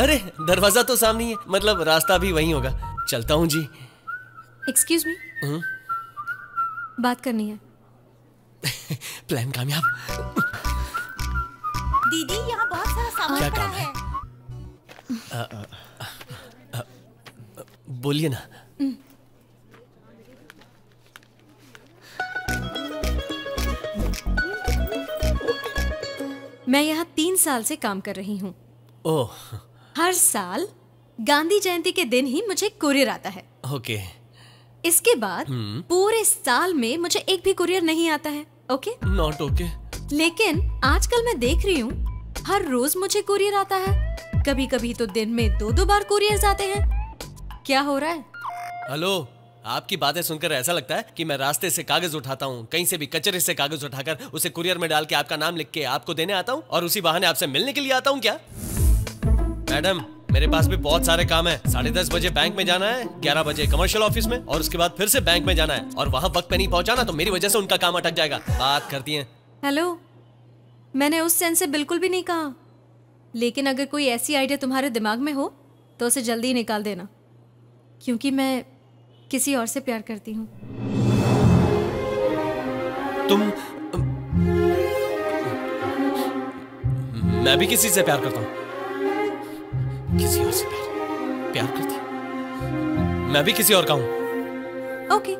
अरे दरवाज़ा तो सामने ही है। मतलब रास्ता भी वहीं होगा। चलता हूँ जी। एक्सक्यूज मी हम्म, बात करनी है। (laughs) प्लान कामयाब। दीदी यहाँ बहुत सारा सामान क्या पड़ा काम है? आ, बोलिए ना। मैं यहाँ तीन साल से काम कर रही हूँ। ओह। हर साल गांधी जयंती के दिन ही मुझे कुरियर आता है। ओके। इसके बाद हम्म। पूरे साल में मुझे एक भी कुरियर नहीं आता है ओके? नॉट ओके लेकिन आजकल मैं देख रही हूँ हर रोज मुझे कुरियर आता है। कभी कभी तो दिन में दो दो बार कुरियर आते हैं। क्या हो रहा है? हेलो आपकी बातें सुनकर ऐसा लगता है कि मैं रास्ते से कागज़ उठाता हूँ कहीं से भी कचरे से कागज़ उठाकर उसे कुरियर में डाल के आपका नाम लिख के आपको देने आता हूँ और उसी बहाने आपसे मिलने के लिए आता हूँ क्या? मैडम मेरे पास भी बहुत सारे काम है। साढ़े दस बजे बैंक में जाना है ग्यारह बजे कमर्शियल ऑफ़िस में और उसके बाद फिर से बैंक में जाना है। और वहाँ वक्त पे नहीं पहुंचाना तो मेरी वजह से उनका काम अटक जाएगा। बात करती है। हेलो मैंने उस सेंस से बिल्कुल भी नहीं कहा। लेकिन अगर कोई ऐसी आइडिया तुम्हारे दिमाग में हो तो उसे जल्दी ही निकाल देना। क्योंकि मैं किसी और से प्यार करती हूँ। तुम मैं भी किसी से प्यार करता हूँ। किसी और से प्यार प्यार करती मैं भी किसी और का हूँ। ओके।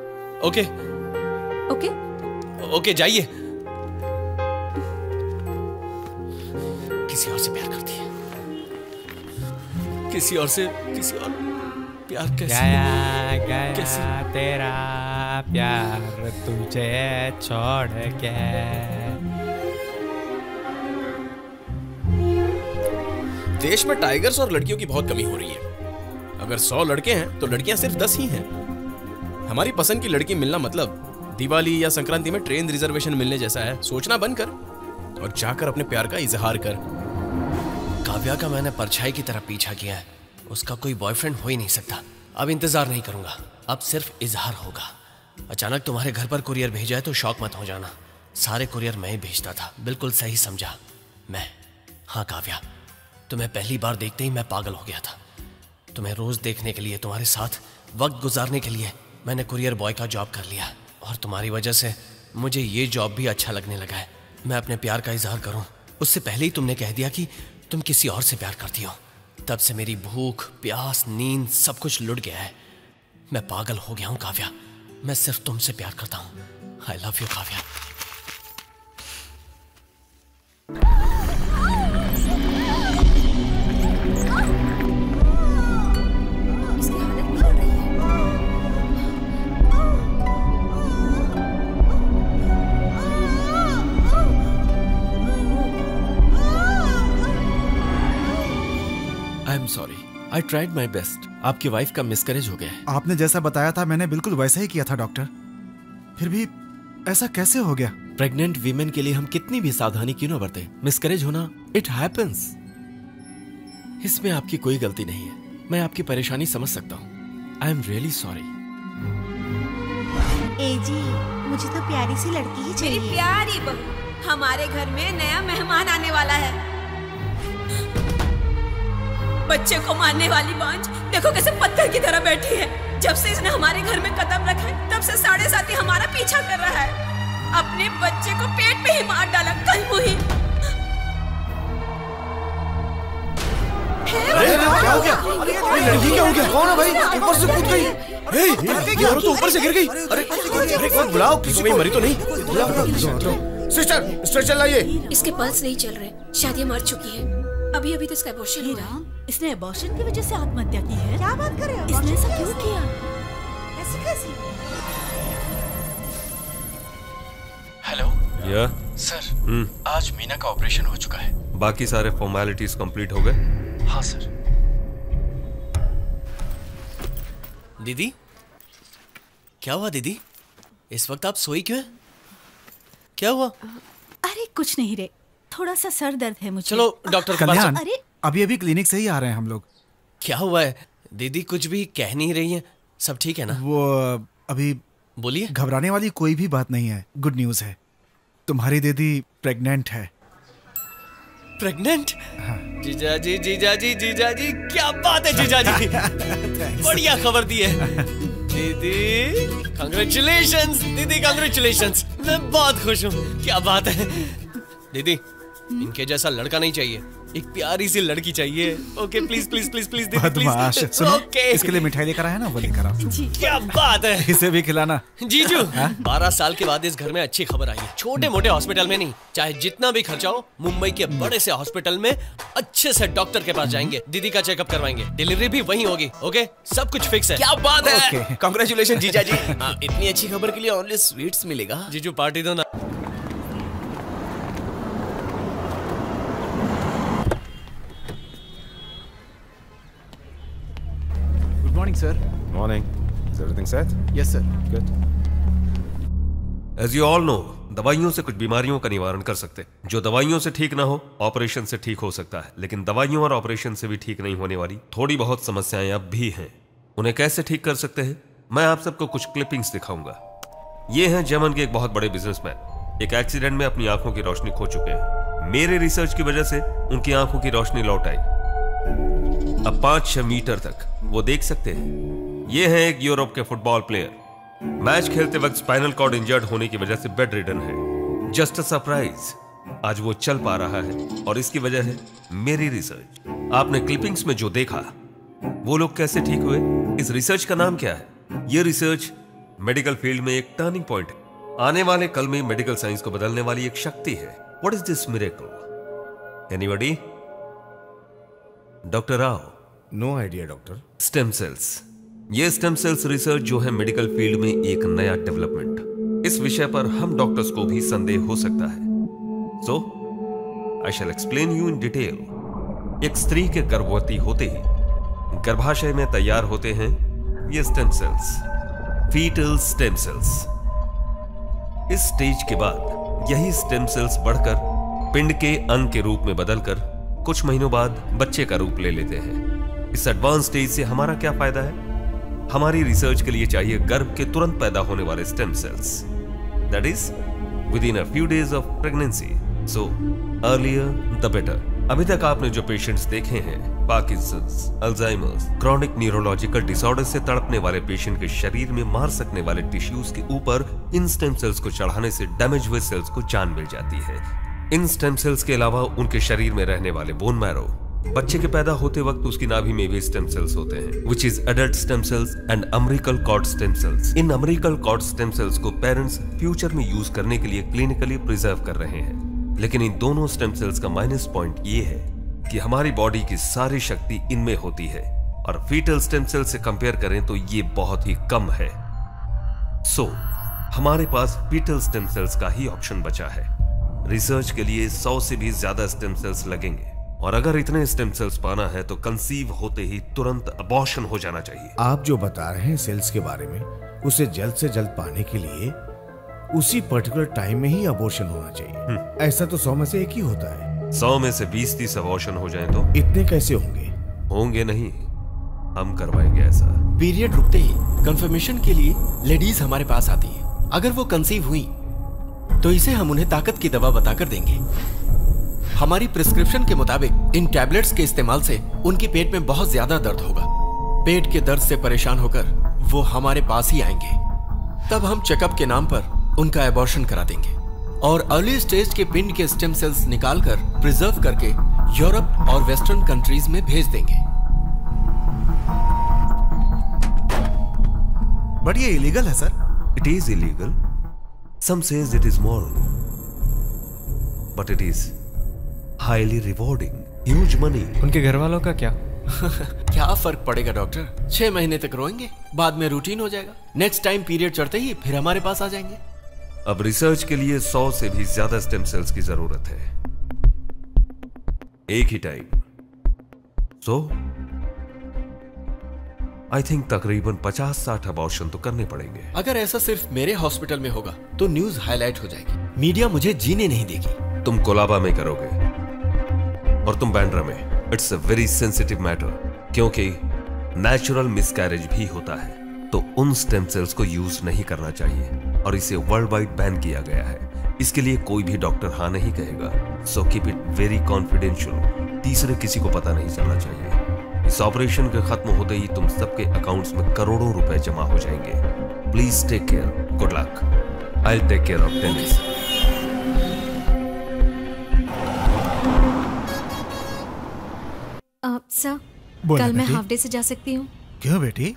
ओके। ओके। ओके जाइए। किसी और से प्यार करती है। किसी और से किसी और प्यार कैसे गया गया कैसे? तेरा प्यार तुझे छोड़ के। देश में टाइगर्स और लड़कियों की बहुत कमी हो रही है। अगर सौ लड़के हैं तो लड़कियाँ सिर्फ़ दस ही हैं। हमारी पसंद की लड़की मिलना मतलब दिवाली या संक्रांति में ट्रेन रिजर्वेशन मिलने जैसा है। सोचना बंद कर और जाकर अपने प्यार का इजहार कर। काव्या का मैंने परछाई की तरह पीछा किया है। उसका कोई बॉयफ्रेंड हो ही नहीं सकता। अब इंतज़ार नहीं करूँगा। अब सिर्फ़ इजहार होगा। अचानक तुम्हारे घर पर कुरियर भेजा है तो शौक मत हो जाना। सारे कुरियर मैं ही भेजता था। बिल्कुल सही समझा। मैं। हाँ काव्या। तुम्हें पहली बार देखते ही मैं पागल हो गया था। तुम्हें रोज देखने के लिए, तुम्हारे साथ वक्त गुजारने के लिए मैंने कुरियर बॉय का जॉब कर लिया। और तुम्हारी वजह से मुझे ये जॉब भी अच्छा लगने लगा है। मैं अपने प्यार का इजहार करूँ। उससे पहले ही तुमने कह दिया कि तुम किसी और से प्यार करती हो। तब से मेरी भूख, प्यास, नींद सब कुछ लुट गया है। मैं पागल हो गया हूँ, काव्या। मैं सिर्फ़ तुमसे प्यार करता हूँ। I love you Kavya. I am sorry I tried my best आपकी वाइफ का मिसकरेज हो गया है। आपने जैसा बताया था मैंने बिल्कुल वैसा ही किया था डॉक्टर फिर भी ऐसा कैसे हो गया? प्रेग्नेंट वीमेन के लिए हम कितनी भी सावधानी क्यों ना बरते? मिसकरेज होना इट हैपेंस इसमें आपकी कोई गलती नहीं है। मैं आपकी परेशानी समझ सकता हूँ। आई एम रियली सॉरी मुझे तो प्यारी सी लड़की ही चाहिए। मेरी प्यारी बहू हमारे घर में नया मेहमान आने वाला है। बच्चे को मारने वाली बांझ। देखो कैसे पत्थर की तरह बैठी है। जब से इसने हमारे घर में कदम रखा है तब से साढ़े साथ ही हमारा पीछा कर रहा है। अपने बच्चे को पेट में ही मार डाला कल मुही क्या हो गया? अरे लड़की क्या हो गया? कौन है भाई? ऊपर से कूद गई। हे, ये औरत तो ऊपर से गिर गई। अरे अरे बुलाओ किसी को मरी तो नहीं। सिस्टर स्ट्रेचर लाइए इसके पल्स नहीं चल रहे शादी मर चुकी है। अभी अभी तो इसका अबॉर्शन हुआ है। इसने अबॉर्शन की वजह से आत्महत्या की है? क्या बात कर रहे हो? इसने ऐसा क्यों किया? ऐसी कैसी? हेलो या सर हम्म आज मीना का ऑपरेशन हो चुका है। बाकी सारे फॉर्मेलिटीज कंप्लीट हो गए? हाँ सर दीदी क्या हुआ दीदी? इस वक्त आप सोई क्यों है? क्या हुआ? अरे कुछ नहीं रे। थोड़ा सा सर दर्द है मुझे। चलो डॉक्टर कल्याण अरे। अभी अभी क्लिनिक से ही आ रहे हैं हम लोग। क्या हुआ है? दीदी कुछ भी कह नहीं रही है। सब ठीक है ना? वो अभी बोलिए। घबराने वाली कोई भी बात नहीं है। गुड न्यूज़ है। तुम्हारी दीदी प्रेग्नेंट है। प्रेग्नेंट जीजा जी जीजा जी जीजा जी क्या बात है जीजा जी (laughs) बढ़िया खबर दी है। दीदी कंग्रेचुलेशंस दीदी कंग्रेचुलेशंस मैं बहुत खुश हूँ। क्या बात है? दीदी इनके जैसा लड़का नहीं चाहिए। एक प्यारी सी लड़की चाहिए। Okay please please please please दीदी बदमाश। सुनो ओके इसके लिए मिठाई लेकर आया ना? वो लेकर आओ। क्या बात है। इसे भी खिलाना। जीजू हाँ? बारह साल के बाद इस घर में अच्छी खबर आई। है छोटे मोटे हॉस्पिटल में नहीं। चाहे जितना भी खर्चा हो मुंबई के बड़े से हॉस्पिटल में अच्छे से डॉक्टर के पास जाएँगे। दीदी का चेकअप करवाएँगे। डिलीवरी भी वही होगी ओके सब कुछ फिक्स है। क्या बात है। Okay. कांग्रेचुलेशन जीजा जी। (laughs) हाँ, इतनी अच्छी खबर के लिए ओनली स्वीट्स मिलेगा। जीजू पार्टी दो ना। Good morning sir Morning. Is everything set? Yes sir Good. As you all know दवाइयों से कुछ बीमारियों का निवारण कर सकते हैं। जो दवाइयों से ठीक ना हो ऑपरेशन से ठीक हो सकता है। लेकिन दवाइयों और ऑपरेशन से भी ठीक नहीं होने वाली थोड़ी बहुत समस्याएँ अब भी हैं। उन्हें कैसे ठीक कर सकते हैं? मैं आप सबको कुछ क्लिपिंग्स दिखाऊँगा। ये हैं जमन के एक बहुत बड़े बिजनेसमैन एक एक्सीडेंट में अपनी आँखों की रोशनी खो चुके हैं। मेरे रिसर्च की वजह से उनकी आँखों की रोशनी लौट आई। अब पाँच छह मीटर तक। वो देख सकते हैं। ये है एक यूरोप के फुटबॉल प्लेयर। मैच खेलते वक्त स्पाइनल कॉर्ड इंजर्ड होने की वजह से बेड रिडन है। Just a surprise. आज वो चल पा रहा है और इसकी वजह है मेरी रिसर्च। आपने क्लिपिंग्स में जो देखा, वो लोग कैसे ठीक हुए? इस रिसर्च का नाम क्या है? ये रिसर्च मेडिकल फ़ील्ड में एक टर्निंग पॉइंट है। आने वाले कल में मेडिकल साइंस को बदलने वाली एक शक्ति है। What is this miracle anybody doctor Rao no idea doctor stem cells ये स्टेम सेल्स रिसर्च जो है मेडिकल फ़ील्ड में एक नया डेवलपमेंट इस विषय पर हम डॉक्टर्स को भी संदेह हो सकता है. So I shall explain you in detail एक स्त्री के गर्भवती होते ही, गर्भाशय में तैयार होते हैं ये stem cells fetal stem cells इस स्टेज के बाद, यही स्टेम सेल्स बढ़कर, पिंड के अंग के रूप में बदलकर, कुछ महीनों बाद बच्चे का रूप ले लेते हैं. इस एडवांस स्टेज से हमारा क्या फ़ायदा है? हमारी रिसर्च के लिए चाहिए गर्भ के तुरंत पैदा होने वाले stem cells that is within a few days of pregnancy so earlier the better अभी तक आपने जो पेशेंट्स देखे हैं Parkinson's Alzheimer's chronic neurological disorder से तड़पने वाले पेशेंट के शरीर में मार सकने वाले टिश्यूज के ऊपर, इन स्टेम सेल्स को चढ़ाने से डैमेज हुए सेल्स को जान मिल जाती है। इन स्टेम सेल्स के अलावा उनके शरीर में रहने वाले बोन मैरो बच्चे के पैदा होते वक्त उसकी नाभि में भी स्टेम सेल्स होते हैं which is adult stem cells and umbilical cord stem cells in umbilical cord stem cells को पेरेंट्स फ्यूचर में यूज़ करने के लिए क्लिनिकली प्रिजर्व कर रहे हैं. लेकिन इन दोनों स्टेम सेल्स का माइनस पॉइंट ये है कि हमारी बॉडी की सारी शक्ति इनमें होती है। और फीटल स्टेम सेल से कंपेयर करें तो ये बहुत ही कम है। सो so, हमारे पास फीटल स्टेम सेल्स का ही ऑप्शन बचा है। रिसर्च के लिए 100 से भी ज़्यादा स्टेम सेल्स लगेंगे। और अगर इतने स्टेम सेल्स पाना है तो कंसीव होते ही तुरंत अबॉर्शन हो जाना चाहिए। आप जो बता रहे हैं सेल्स के बारे में उसे जल्द से जल्द पाने के लिए उसी पर्टिकुलर टाइम में ही अबॉर्शन होना चाहिए। ऐसा तो सौ में से एक ही होता है। सौ में से बीस तीस अबॉर्शन हो जाए तो? इतने कैसे होंगे? होंगे नहीं। हम करवाएँगे ऐसा। पीरियड रुकते ही कंफर्मेशन के लिए लेडीज़ हमारे पास आती है। अगर वो कंसीव हुई तो इसे हम उन्हें ताकत की दवा बताकर देंगे। हमारी प्रिस्क्रिप्शन के मुताबिक इन टैबलेट्स के इस्तेमाल से उनके पेट में बहुत ज़्यादा दर्द होगा। पेट के दर्द से परेशान होकर वो हमारे पास ही आएँगे। तब हम चेकअप के नाम पर उनका एबॉर्शन करा देंगे। और अर्ली स्टेज के पिंड के स्टेम सेल्स निकालकर प्रिजर्व करके यूरोप और वेस्टर्न कंट्रीज़ में भेज देंगे। बट ये इलीगल है sir it is illegal some says it is moral but it is highly rewarding huge money उनके घर वालों का क्या? (laughs) क्या फ़र्क पड़ेगा डॉक्टर छह महीने तक रोएँगे बाद में रूटीन हो जाएगा। नेक्स्ट टाइम पीरियड चढ़ते ही फिर हमारे पास आ जाएँगे। अब रिसर्च के लिए सौ से भी ज़्यादा स्टेम सेल्स की ज़रूरत है। एक ही टाइम सो आई थिंक तकरीबन 50-60 अबॉर्शन तो करने पड़ेंगे। अगर ऐसा सिर्फ़ मेरे हॉस्पिटल में होगा तो न्यूज़ हाईलाइट हो जाएगी। मीडिया मुझे जीने नहीं देगी। तुम कोलाबा में करोगे। और तुम बैंड्रा में। It's a very sensitive matter क्योंकि नेचुरल मिसकैरेज भी होता है तो उन स्टेम सेल्स को यूज़ नहीं करना चाहिए, और इसे वर्ल्ड वाइड बैन किया गया है। इसके लिए कोई भी डॉक्टर हाँ नहीं कहेगा। So keep it very confidential तीसरे किसी को पता नहीं चलना चाहिए। इस ऑपरेशन के खत्म होते ही तुम सबके अकाउंट्स में करोड़ों रुपए जमा हो जाएँगे। Please take care good luck I take care of tennis sir कल मैं हाफ़ डे से जा सकती हूँ। क्यों बेटी?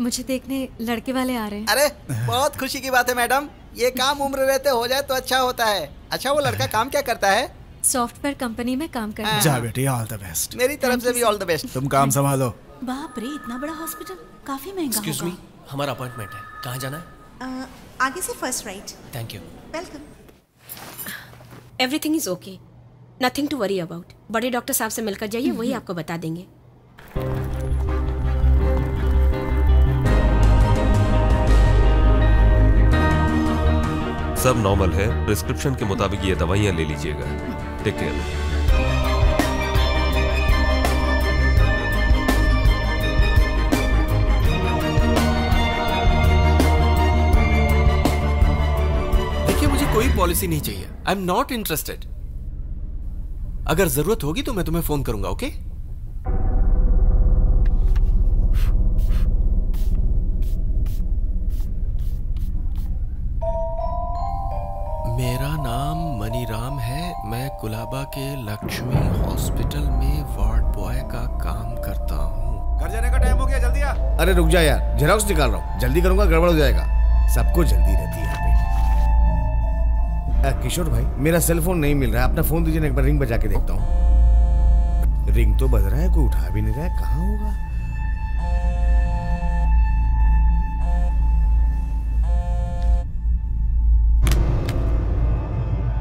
मुझे देखने लड़के वाले आ रहे हैं। अरे बहुत खुशी की बात है मैडम। ये काम उम्र रहते हो जाए तो अच्छा होता है। अच्छा वो लड़का काम क्या करता है? सॉफ्टवेयर कंपनी में काम करते जा बेटी ऑल द बेस्ट मेरी तरफ़ से भी ऑल द बेस्ट तुम काम संभालो। बाप रे इतना बड़ा हॉस्पिटल काफ़ी महँगा एक्सक्यूज मी हमारा अपॉइंटमेंट है। कहाँ जाना है? आगे से first right thank you welcome everything is okay nothing to worry about बड़े डॉक्टर साहब से मिलकर जाइए वही आपको बता देंगे। सब नॉर्मल है। प्रिस्क्रिप्शन के मुताबिक ये दवाइयाँ ले लीजिएगा। टेक केयर देखिए मुझे कोई पॉलिसी नहीं चाहिए। आई एम नॉट इंटरेस्टेड अगर ज़रूरत होगी तो मैं तुम्हें फ़ोन करूँगा ओके? मेरा नाम मनीराम है। मैं कुलाबा के लक्ष्मी हॉस्पिटल में वार्ड बॉय का काम करता हूँ। घर जाने का टाइम हो गया जल्दी आ। अरे रुक जा यार जेरोक्स निकाल रहा हूँ। जल्दी करूँगा गड़बड़ हो जाएगा। सबको जल्दी रहती है किशोर भाई मेरा सेल फ़ोन नहीं मिल रहा है। अपना फ़ोन दीजिए ना एक बार रिंग बजा के देखता हूँ। रिंग तो बज रहा है कोई उठा भी नहीं रहा है। कहाँ होगा?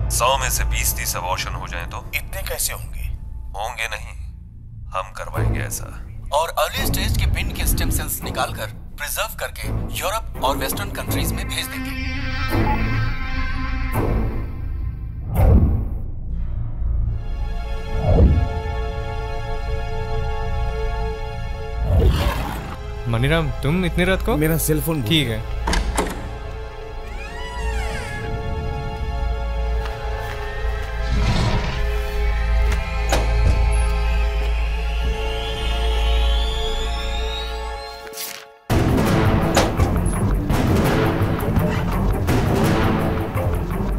सौ में से बीस तीस अबॉर्शन हो जाए तो। इतने कैसे होंगे? होंगे नहीं हम करवाएँगे ऐसा। और अर्ली स्टेज के पिंड के स्टेम सेल्स निकालकर प्रिजर्व करके यूरोप और वेस्टर्न कंट्रीज़ में भेज देंगे। मनीराम तुम इतनी रात को? मेरा सेल फ़ोन ठीक है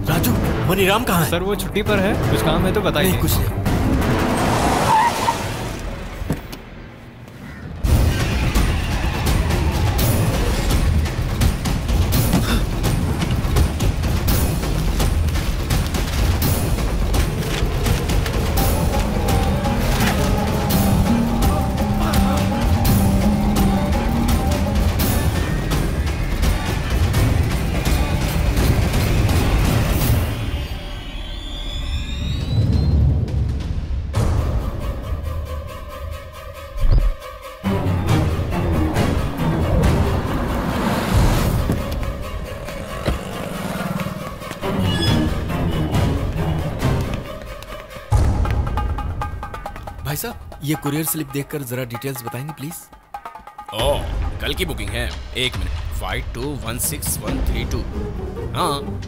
राजू मनीराम कहाँ है? सर वो छुट्टी पर है। कुछ काम है तो बताइए। कुछ नहीं। ये कुरियर स्लिप देखकर जरा डिटेल्स बताएँगे प्लीज़ ओह कल की बुकिंग है। एक minute five two one six one three two हाँ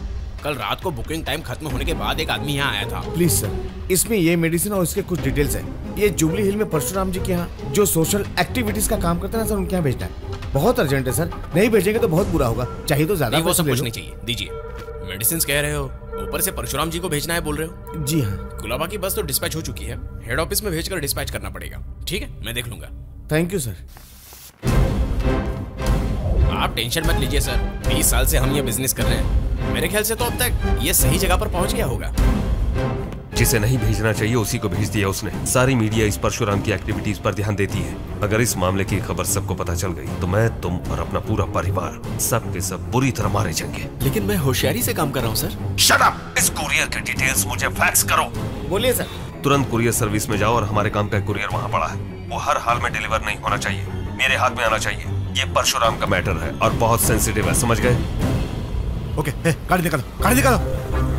कल रात को बुकिंग टाइम खत्म होने के बाद एक आदमी यहाँ आया था। प्लीज़ सर इसमें ये मेडिसिन और इसके कुछ डिटेल्स हैं। ये जुबली हिल में परशुराम जी के यहाँ जो सोशल एक्टिविटीज़ का काम करते हैं ना सर उनके यहाँ भेजना है। बहुत अर्जेंट है सर नहीं भेजेंगे तो बहुत बुरा होगा। चाहिए तो ज़्यादा नहीं वो सब कुछ नहीं चाहिए। दीजिए। मेडिसिन कह रहे हो। ऊपर से परशुराम जी को भेजना है बोल रहे हो? जी हाँ। गुलाबा की बस तो डिस्पैच हो चुकी है। हेड ऑफ़िस में भेजकर डिस्पैच करना पड़ेगा। ठीक है? मैं देख लूँगा। थैंक यू सर आप टेंशन मत लीजिए सर बीस साल से हम ये बिज़नेस कर रहे हैं। मेरे ख्याल से तो अब तक ये सही जगह पर पहुँच गया होगा। जिसे नहीं भेजना चाहिए उसी को भेज दिया उसने। सारी मीडिया इस परशुराम की एक्टिविटीज़ पर ध्यान देती है। अगर इस मामले की खबर सबको पता चल गई तो मैं तुम और अपना पूरा परिवार सब के सब बुरी तरह मारे जाएँगे। लेकिन मैं होशियारी से काम कर रहा हूँ सर। शट अप इस कुरियर के डिटेल्स मुझे फैक्स करो। बोलिए सर। तुरंत कुरियर सर्विस में जाओ और हमारे काम का कुरियर वहाँ पड़ा है। वो हर हाल में डिलीवर नहीं होना चाहिए। मेरे हाथ में आना चाहिए। ये परशुराम का मैटर है और बहुत सेंसिटिव है समझ गए? ओके गाड़ी निकालो गाड़ी निकालो।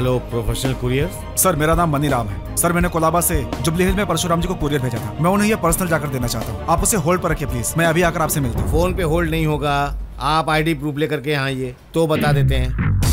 हेलो प्रोफेशनल कुरियर सर मेरा नाम मनी राम है। सर मैंने कोलाबा से जुबली हिल में परशुराम जी को कुरियर भेजा था। मैं उन्हें ये पर्सनल जाकर देना चाहता हूँ। आप उसे होल्ड पर रखिए प्लीज़ मैं अभी आकर आपसे मिलता हूँ। फ़ोन पे होल्ड नहीं होगा। आप आईडी प्रूफ लेकर के यहाँ आइए। तो बता देते हैं।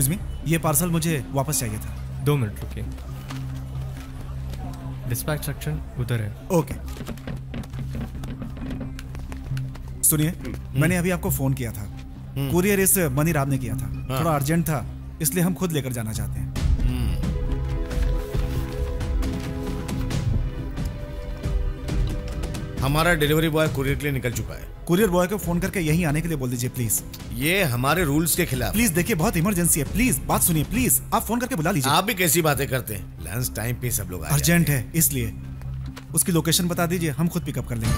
एक्सक्यूज मी ये पार्सल मुझे वापस चाहिए था। दो मिनट रुकिए। डिस्पैच सेक्शन उधर है। ओके सुनिए मैंने अभी आपको फ़ोन किया था। कुरियर इस मनी राम ने किया था। हाँ। थोड़ा अर्जेंट था इसलिए हम खुद लेकर जाना चाहते हैं। हमारा डिलीवरी बॉय कुरियर के लिए निकल चुका है। कुरियर बॉय को फ़ोन करके यहीं आने के लिए बोल दीजिए प्लीज़ ये हमारे रूल्स के खिलाफ प्लीज़ देखिए बहुत इमरजेंसी है. प्लीज़ बात सुनिए प्लीज़ आप फ़ोन करके बुला लीजिए. आप भी कैसी बातें करते हैं? लंच टाइम पे सब लोग अर्जेंट है। इसलिए. उसकी लोकेशन बता दीजिए हम खुद पिकअप कर लेंगे.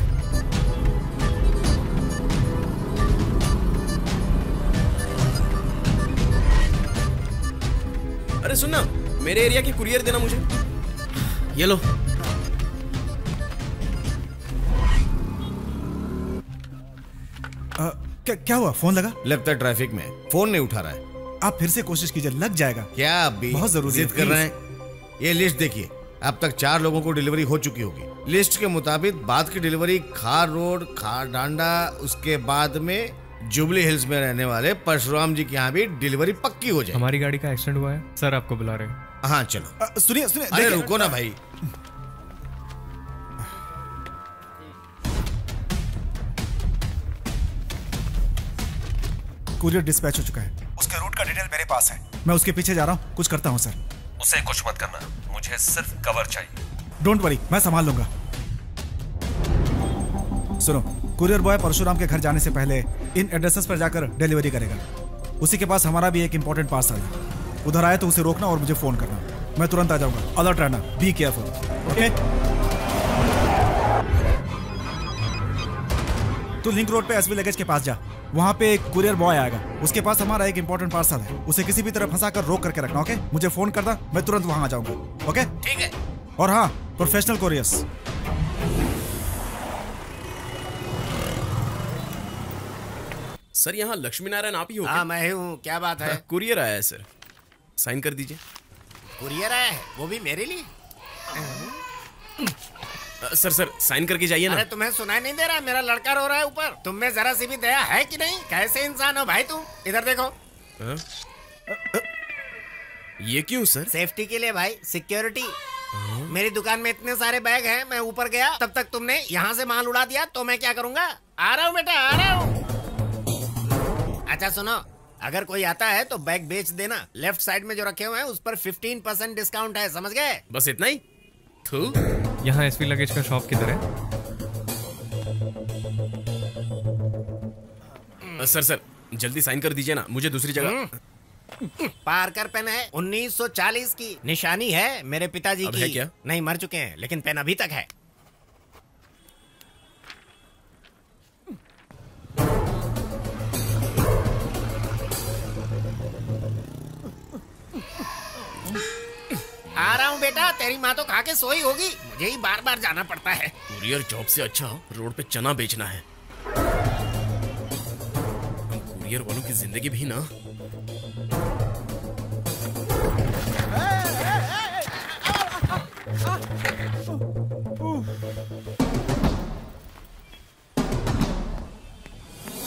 अरे सुनना मेरे एरिया की कुरियर देना मुझे। ये लो। क्या क्या हुआ? फ़ोन लगा? लगता है ट्रैफ़िक में। फ़ोन नहीं उठा रहा है। आप फिर से कोशिश कीजिए लग जाएगा। क्या अभी बहुत ज़रूरी कर रहे हैं? ये लिस्ट देखिए अब तक चार लोगों को डिलीवरी हो चुकी होगी। लिस्ट के मुताबिक बाद की डिलीवरी खार रोड खार डांडा उसके बाद में जुबली हिल्स में रहने वाले परशुराम जी के यहाँ भी डिलीवरी पक्की हो जाए हमारी गाड़ी का एक्सीडेंट हुआ है। सर आपको बुला रहे हैं। हाँ चलो। सुनिए सुनिए अरे रुको ना भाई। कुरियर डिस्पैच हो चुका है। उसके रूट का डिटेल मेरे पास है। मैं उसके पीछे जा रहा हूँ। कुछ करता हूँ सर उसे कुछ मत करना। मुझे सिर्फ़ कवर चाहिए। डोंट वरी मैं संभाल लूँगा। सुनो कुरियर बॉय परशुराम के घर जाने से पहले इन एड्रेसेस पर जाकर डिलीवरी करेगा। उसी के पास हमारा भी एक इंपॉर्टेंट पार्सल है। उधर आए तो उसे रोकना और मुझे फ़ोन करना। मैं तुरंत आ जाऊँगा। अलर्ट रहना। बी केयरफुल ओके तू लिंक रोड पे एसवी लगेज के पास जा। वहाँ पे एक कुरियर बॉय आएगा। उसके पास हमारा एक इंपॉर्टेंट पार्सल है। उसे किसी भी तरह फंसा कर रोक करके रखना ओके मुझे फ़ोन करना मैं तुरंत वहाँ आ जाऊँगा ओके ठीक है। और हाँ प्रोफेशनल कोरियर्स सर यहाँ लक्ष्मी नारायण आप ही हो हाँ मैं हूँ क्या बात है? (laughs) कुरियर आया है सर। साइन कर दीजिए। कुरियर आया है? वो भी मेरे लिए? अ, सर सर साइन करके जाइए ना। अरे तुम्हें सुनाई नहीं दे रहा मेरा लड़का रो रहा है ऊपर। तुम में जरा सी भी दया है कि नहीं? कैसे इंसान हो भाई तुम? इधर देखो? ये क्यों सर? सेफ्टी के लिए भाई सिक्योरिटी मेरी दुकान में इतने सारे बैग हैं मैं ऊपर गया तब तक तुमने यहाँ से माल उड़ा दिया तो मैं क्या करूँगा? आ रहा हूँ बेटा आ रहा हूँ। अच्छा सुनो अगर कोई आता है तो बैग बेच देना। लेफ़्ट साइड में जो रखे हुए हैं उस पर 15 परसेंट डिस्काउंट है समझ गए? बस इतना ही? थू। यहाँ एसपी लगेज का शॉप किधर है? सर सर जल्दी साइन कर दीजिए ना मुझे दूसरी जगह पार्कर पेन है 1940 की निशानी है मेरे पिताजी की है क्या? नहीं मर चुके हैं लेकिन पेन अभी तक है। आ रहा हूँ बेटा तेरी माँ तो खा के सोई होगी। मुझे ही बार बार जाना पड़ता है। कुरियर जॉब से अच्छा रोड पे चना बेचना है। हम कुरियर वालों की ज़िंदगी भी ना।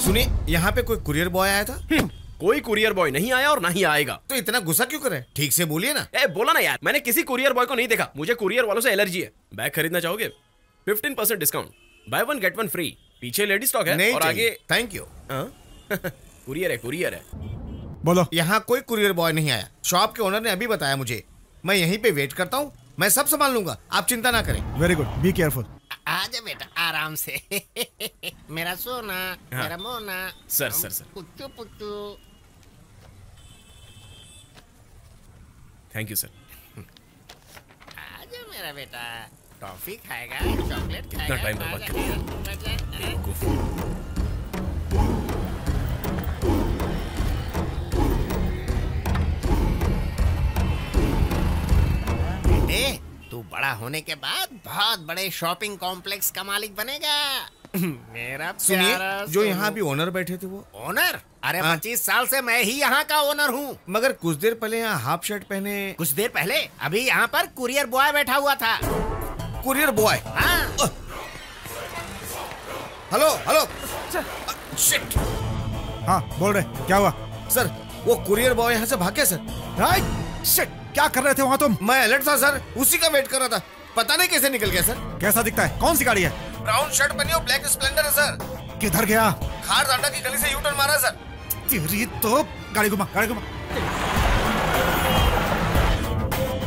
सुनिए यहाँ पे कोई कुरियर बॉय आया था? कोई कुरियर बॉय नहीं आया और ना ही आएगा। तो इतना गुस्सा क्यों करे ठीक से बोलिए ना। ए बोला ना यार मैंने किसी कुरियर बॉय को नहीं देखा। मुझे कुरियर वालों से एलर्जी है। बैग खरीदना चाहोगे? 15% percent discount buy one get one free पीछे लेडी स्टॉक है नहीं और आगे थैंक यू कुरियर है? कुरियर है बोलो। यहाँ कोई कुरियर बॉय नहीं आया। शॉप के ओनर ने अभी बताया मुझे। मैं यहीं पे वेट करता हूँ। मैं सब संभाल लूँगा। आप चिंता ना करें। वेरी गुड बी केयरफुल आजा बेटा आराम से मेरा सोना हाँ। मेरा मोना सर, सर, सर। पुच्चू पुच्चू थैंक यू सर आजा मेरा बेटा टॉफी खाएगा चॉकलेट खाएगा टाइम बर्बाद कर बेटे तू बड़ा होने के बाद बहुत बड़े शॉपिंग कॉम्प्लेक्स का मालिक बनेगा। (laughs) मेरा सुनिए जो यहाँ भी ओनर बैठे थे वो? ओनर? अरे हाँ। पच्चीस साल से मैं ही यहाँ का ओनर हूँ। मगर कुछ देर पहले यहाँ हाफ़ शर्ट पहने कुछ देर पहले? अभी यहाँ पर कुरियर बॉय बैठा हुआ था। Courier boy? हाँ। Hello hello. शिट। हाँ बोल रहे क्या हुआ? सर वो कुरियर बॉय यहाँ से भाग गया सर। शिट क्या कर रहे थे वहाँ तुम मैं अलर्ट था सर उसी का वेट कर रहा था पता नहीं कैसे निकल गया सर कैसा दिखता है कौन सी गाड़ी है ब्राउन शर्ट पहनी और ब्लैक स्प्लेंडर है सर किधर गया खार डाटा की गली से यू टर्न मारा सर तेरी तो गाड़ी घुमा गाड़ी घुमा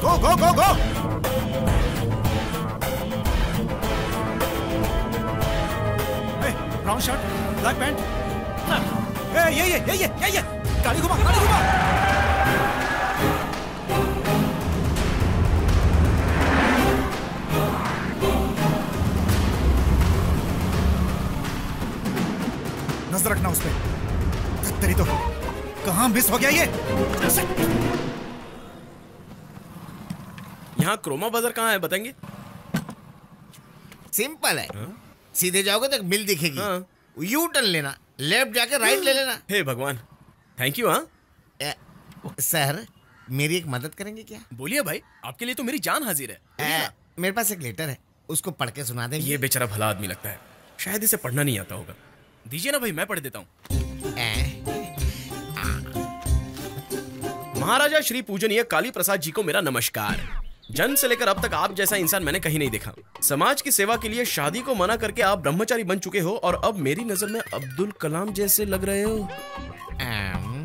go go go go brown shirt black pant ये ये ये ये ये गाड़ी घुमा गाड़ी घुमा नज़र रखना उस पे। तेरी तो कहाँ मिस हो गया ये? यहाँ क्रोमा बाज़ार कहाँ है बताएँगे? सिंपल है। सीधे जाओगे तो मिल दिखेगी। यू टर्न लेना लेफ़्ट जाके राइट ले लेना। हे भगवान थैंक यू हाँ। सर मेरी एक मदद करेंगे क्या? बोलिए भाई आपके लिए तो मेरी जान हाजिर है। ए, मेरे पास एक लेटर है उसको पढ़ के सुना देंगे। ये बेचारा भला आदमी लगता है। शायद इसे पढ़ना नहीं आता होगा। दीजिए ना भाई मैं पढ़ देता हूँ। महाराजा श्री पूजनीय काली प्रसाद जी को मेरा नमस्कार। जन्म से लेकर अब तक आप जैसा इंसान मैंने कहीं नहीं देखा। समाज की सेवा के लिए शादी को मना करके आप ब्रह्मचारी बन चुके हो और अब मेरी नज़र में अब्दुल कलाम जैसे लग रहे हो।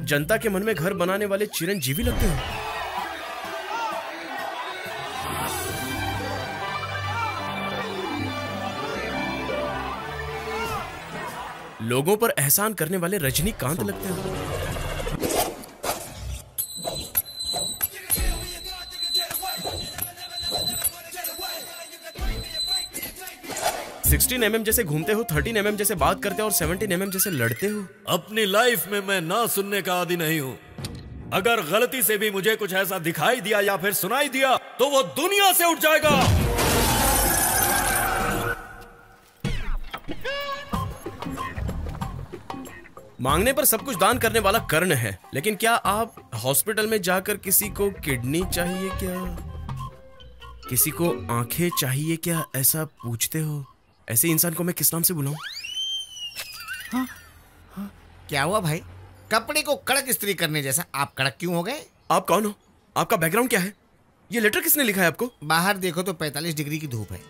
जनता के मन में घर बनाने वाले चिरंजीवी लगते हो। लोगों पर एहसान करने वाले रजनीकांत लगते हो। सिक्सटीन एम जैसे घूमते हो, थर्टीन एम जैसे बात करते हो और सेवनटीन एम जैसे लड़ते हो। अपनी लाइफ में मैं ना सुनने का आदि नहीं हूँ। अगर गलती से भी मुझे कुछ ऐसा दिखाई दिया या फिर सुनाई दिया तो वो दुनिया से उठ जाएगा। मांगने पर सब कुछ दान करने वाला कर्ण है। लेकिन क्या आप हॉस्पिटल में जाकर किसी को किडनी चाहिए क्या? किसी को आँखें चाहिए क्या? ऐसा पूछते हो? ऐसे इंसान को मैं किस नाम से बुलाऊं? क्या हुआ भाई? कपड़े को कड़क इस्त्री करने जैसा आप कड़क क्यों हो गए? आप कौन हो? आपका बैकग्राउंड क्या है? ये लेटर किसने लिखा है आपको? बाहर देखो तो 45 डिग्री की धूप है।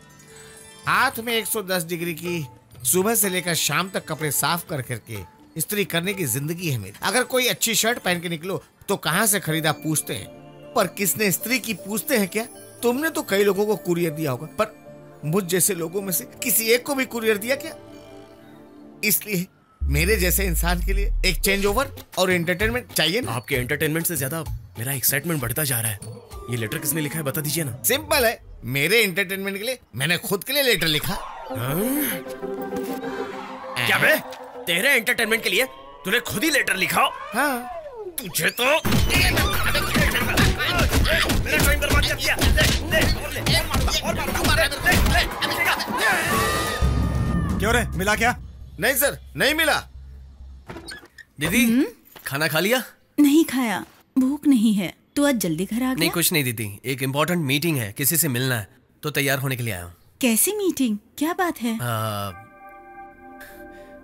हाथ में 110 डिग्री की सुबह से लेकर शाम तक कपड़े साफ़ कर करके इस्त्री करने की ज़िंदगी है मेरी। अगर कोई अच्छी शर्ट पहन के निकलो तो कहाँ से खरीदा पूछते हैं? पर किसने स्त्री की पूछते हैं क्या? तुमने तो कई लोगों को कुरियर दिया होगा पर मुझ जैसे लोगों में से किसी एक को भी कुरियर दिया क्या? इसलिए मेरे जैसे इंसान के लिए एक चेंज ओवर और एंटरटेनमेंट चाहिए ना। आपके एंटरटेनमेंट से ज़्यादा मेरा एक्साइटमेंट बढ़ता जा रहा है। ये लेटर किसने लिखा है बता दीजिए ना। सिंपल है। मेरे एंटरटेनमेंट के लिए मैंने खुद के लिए लेटर लिखा। क्या बे? तेरे एंटरटेनमेंट के लिए तूने खुद ही लेटर लिखा। हाँ। तुझे तो बर्बाद कर दिया। क्यों रे? मिला क्या? नहीं सर नहीं मिला। दीदी खाना खा लिया? नहीं खाया। भूख नहीं है। तू आज जल्दी घर आ गया? नहीं कुछ नहीं दीदी। एक इम्पोर्टेंट मीटिंग है। किसी से मिलना है। तो तैयार होने के लिए आया हूँ। कैसी मीटिंग क्या बात है? आ,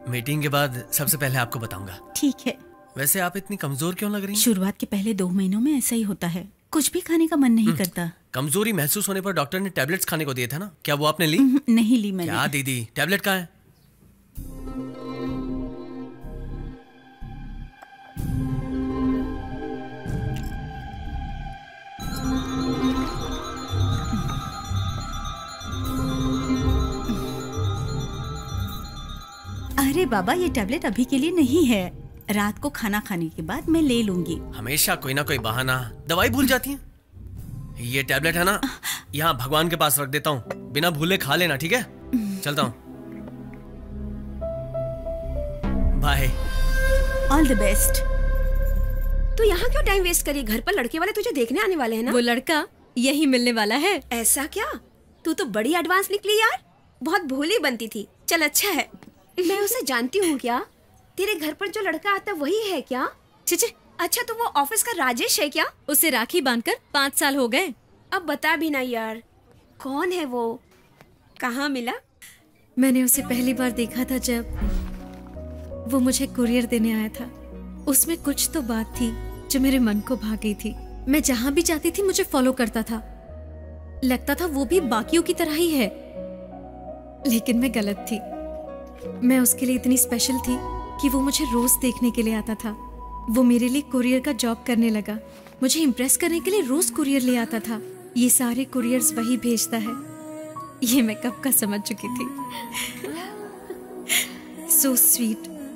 मीटिंग के बाद सबसे पहले आपको बताऊँगा। ठीक है। वैसे आप इतनी कमज़ोर क्यों लग रही हैं? शुरुआत के पहले दो महीनों में ऐसा ही होता है। कुछ भी खाने का मन नहीं करता। कमज़ोरी महसूस होने पर डॉक्टर ने टैबलेट्स खाने को दिए थे ना? क्या वो आपने ली? हम्म, नहीं ली मैंने। क्या दीदी टैबलेट कहा है? अरे बाबा ये टैबलेट अभी के लिए नहीं है। रात को खाना खाने के बाद मैं ले लूँगी। हमेशा कोई ना कोई बहाना। दवाई भूल जाती है? ये टैबलेट है ना? यहाँ भगवान के पास रख देता हूँ। बिना भूले खा लेना ठीक है? चलता हूँ। बाय ऑल द बेस्ट तू यहाँ क्यों टाइम वेस्ट करी घर पर लड़के वाले तुझे देखने आने वाले हैं ना? वो लड़का यही मिलने वाला है। ऐसा क्या? तू तो बड़ी एडवांस निकली यार। बहुत भोली बनती थी। चल अच्छा है। मैं उसे जानती हूँ क्या? तेरे घर पर जो लड़का आता वही है क्या? चिचे अच्छा तो वो ऑफ़िस का राजेश है क्या? उसे राखी बांधकर पाँच साल हो गए। अब बता भी ना यार कौन है वो? कहाँ मिला? मैंने उसे पहली बार देखा था जब वो मुझे कुरियर देने आया था। उसमें कुछ तो बात थी जो मेरे मन को भाग गई थी। मैं जहाँ भी जाती थी मुझे फॉलो करता था। लगता था वो भी बाकियों की तरह ही है। लेकिन मैं गलत थी। मैं उसके लिए इतनी स्पेशल थी कि वो मुझे रोज देखने के लिए आता था। वो मेरे लिए कुरियर का जॉब करने लगा। मुझे इम्प्रेस करने के लिए रोज कुरियर ले आता था। ये सारे कुरियर्स वही भेजता है। ये मैं कब का समझ चुकी थी। (laughs) सो स्वीट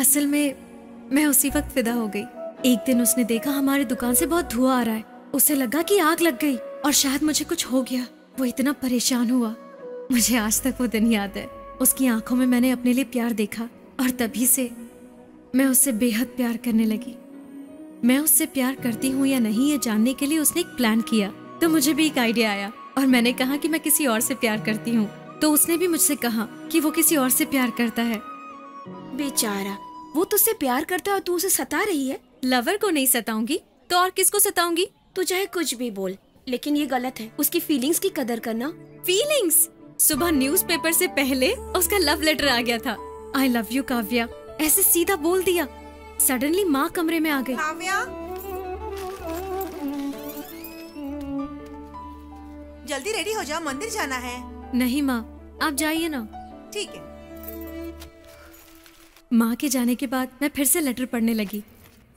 असल में, मैं उसी वक्त फिदा हो गई। एक दिन उसने देखा हमारे दुकान से बहुत धुआँ आ रहा है। उसे लगा कि आग लग गई और शायद मुझे कुछ हो गया। वो इतना परेशान हुआ। मुझे आज तक वो दिन याद है। उसकी आँखों में मैंने अपने लिए प्यार देखा और तभी से मैं उससे बेहद प्यार करने लगी। मैं उससे प्यार करती हूँ या नहीं ये जानने के लिए उसने एक प्लान किया। तो मुझे भी एक आइडिया आया और मैंने कहा कि मैं किसी और से प्यार करती हूँ। तो उसने भी मुझसे कहा कि वो किसी और से प्यार करता है। बेचारा वो तुझसे प्यार करता है और तू उसे सता रही है? लवर को नहीं सताऊँगी तो और किसको सताऊँगी? तू चाहे कुछ भी बोल लेकिन ये गलत है। उसकी फीलिंग्स की कदर करना। फीलिंग्स सुबह न्यूज़पेपर से पहले उसका लव लेटर आ गया था। I love you Kavya. ऐसे सीधा बोल दिया। सडनली माँ कमरे में आ गई। जल्दी रेडी हो जाओ मंदिर जाना है। नहीं माँ आप जाइए ना। ठीक है। माँ के जाने के बाद मैं फिर से लेटर पढ़ने लगी।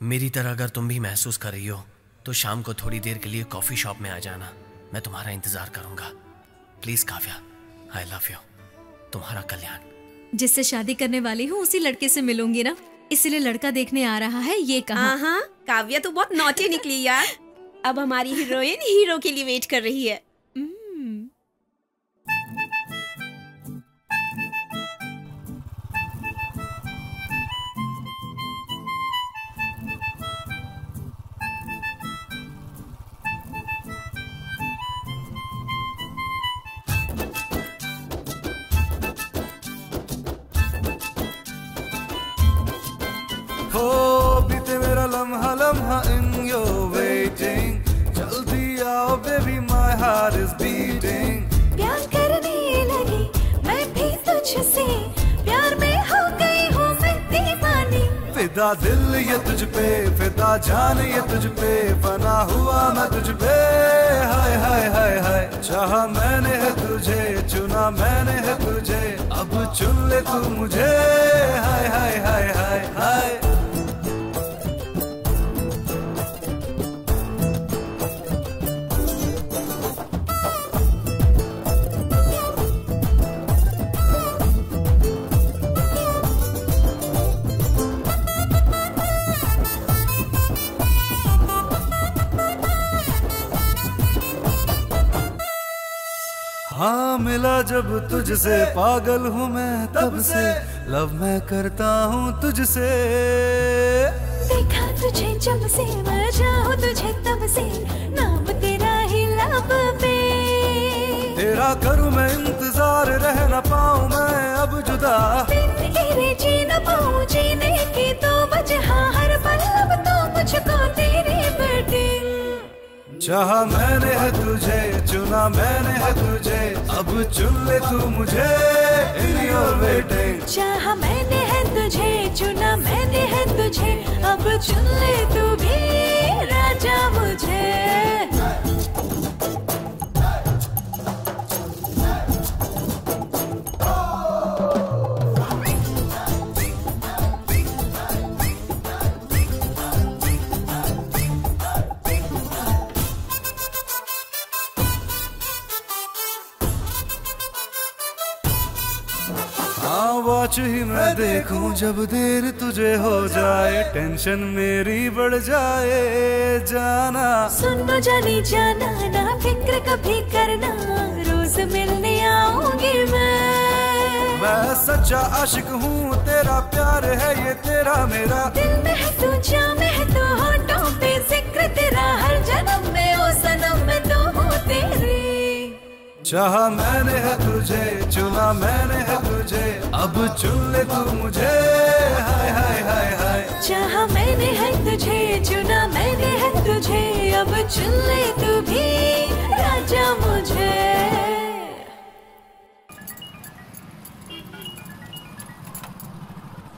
मेरी तरह अगर तुम भी महसूस कर रही हो तो शाम को थोड़ी देर के लिए कॉफ़ी शॉप में आ जाना। मैं तुम्हारा इंतज़ार करूँगा। Please Kavya. I love you तुम्हारा कल्याण। जिससे शादी करने वाली हूँ उसी लड़के से मिलूँगी ना। इसलिए लड़का देखने आ रहा है ये कहा? हाँ हाँ काव्या तो बहुत नौटी निकली यार। (laughs) अब हमारी हीरोइन हीरो के लिए वेट कर रही हो। लम्हा लम्हा इन योर वेटिंग जल्दी आओ baby my heart is beating प्यार करने लगी मैं भी तुझसे। प्यार में हो गई हूँ मैं दीवानी। फिदा दिल ये तुझ पे फिदा जान ये तुझ पे बना हुआ मैं तुझ पे। हाय हाय हाय हाय चाहा मैंने है तुझे चुना मैंने है तुझे अब चुन ले तू मुझे। जब तुझसे पागल हूँ मैं तब से लव मैं करता हूँ तुझसे। देखा तुझे जब से मैं चाहूँ तुझे तब से नाम तेरा ही लब पे। तेरा करूँ मैं इंतज़ार रह न पाऊँ मैं अब जुदा। तेरे जी न पाऊँ जीने की तो वजह हर पल अब तो मुझको चाहा मैंने है तुझे, चुना मैंने है तुझे। अब चुन ले तू मुझे इन चाहा मैंने है तुझे, चुना मैंने है तुझे। अब चुन ले तू भी, राजा मुझे। जब देर तुझे हो जाए टेंशन मेरी बढ़ जाए जाना। सुन न जानी जाना ना फ़िक्र कभी करना रोज मिलने आऊँगी मैं। मैं सच्चा आशिक हूँ तेरा प्यार है ये तेरा मेरा। दिल में है तू जा में है तू होठों पे ज़िक्र तेरा हर जन्म में चाहा मैंने है तुझे चुना मैंने है तुझे अब चुन ले तू मुझे। हाय हाय हाय हाय। चाहा मैंने है तुझे चुना मैंने है तुझे अब चुन ले तू भी राजा मुझे।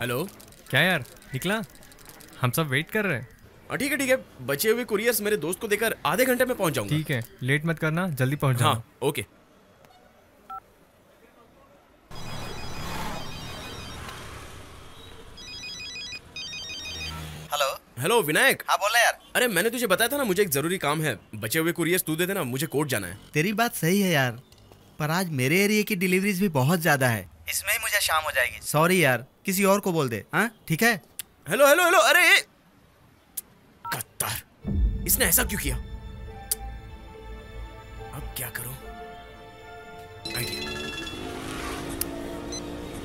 हेलो? क्या यार निकला? हम सब वेट कर रहे हैं। हाँ, ठीक है ठीक है। बचे हुए कुरियर्स मेरे दोस्त को देकर आधे घंटे में पहुँच जाऊँगा। ठीक है लेट मत करना जल्दी पहुँच हाँ जाना ओके हेलो विनायक। हाँ बोला यार। अरे मैंने तुझे बताया था ना मुझे एक ज़रूरी काम है। बचे हुए कुरियर्स तू दे देना मुझे कोर्ट जाना है। तेरी बात सही है यार पर आज मेरे एरिया की डिलीवरीज भी बहुत ज़्यादा है। इसमें ही मुझे शाम हो जाएगी। सॉरी यार किसी और को बोल दे हाँ? ठीक है? हेलो हेलो हेलो अरे! इसने ऐसा क्यों किया? अब क्या करो?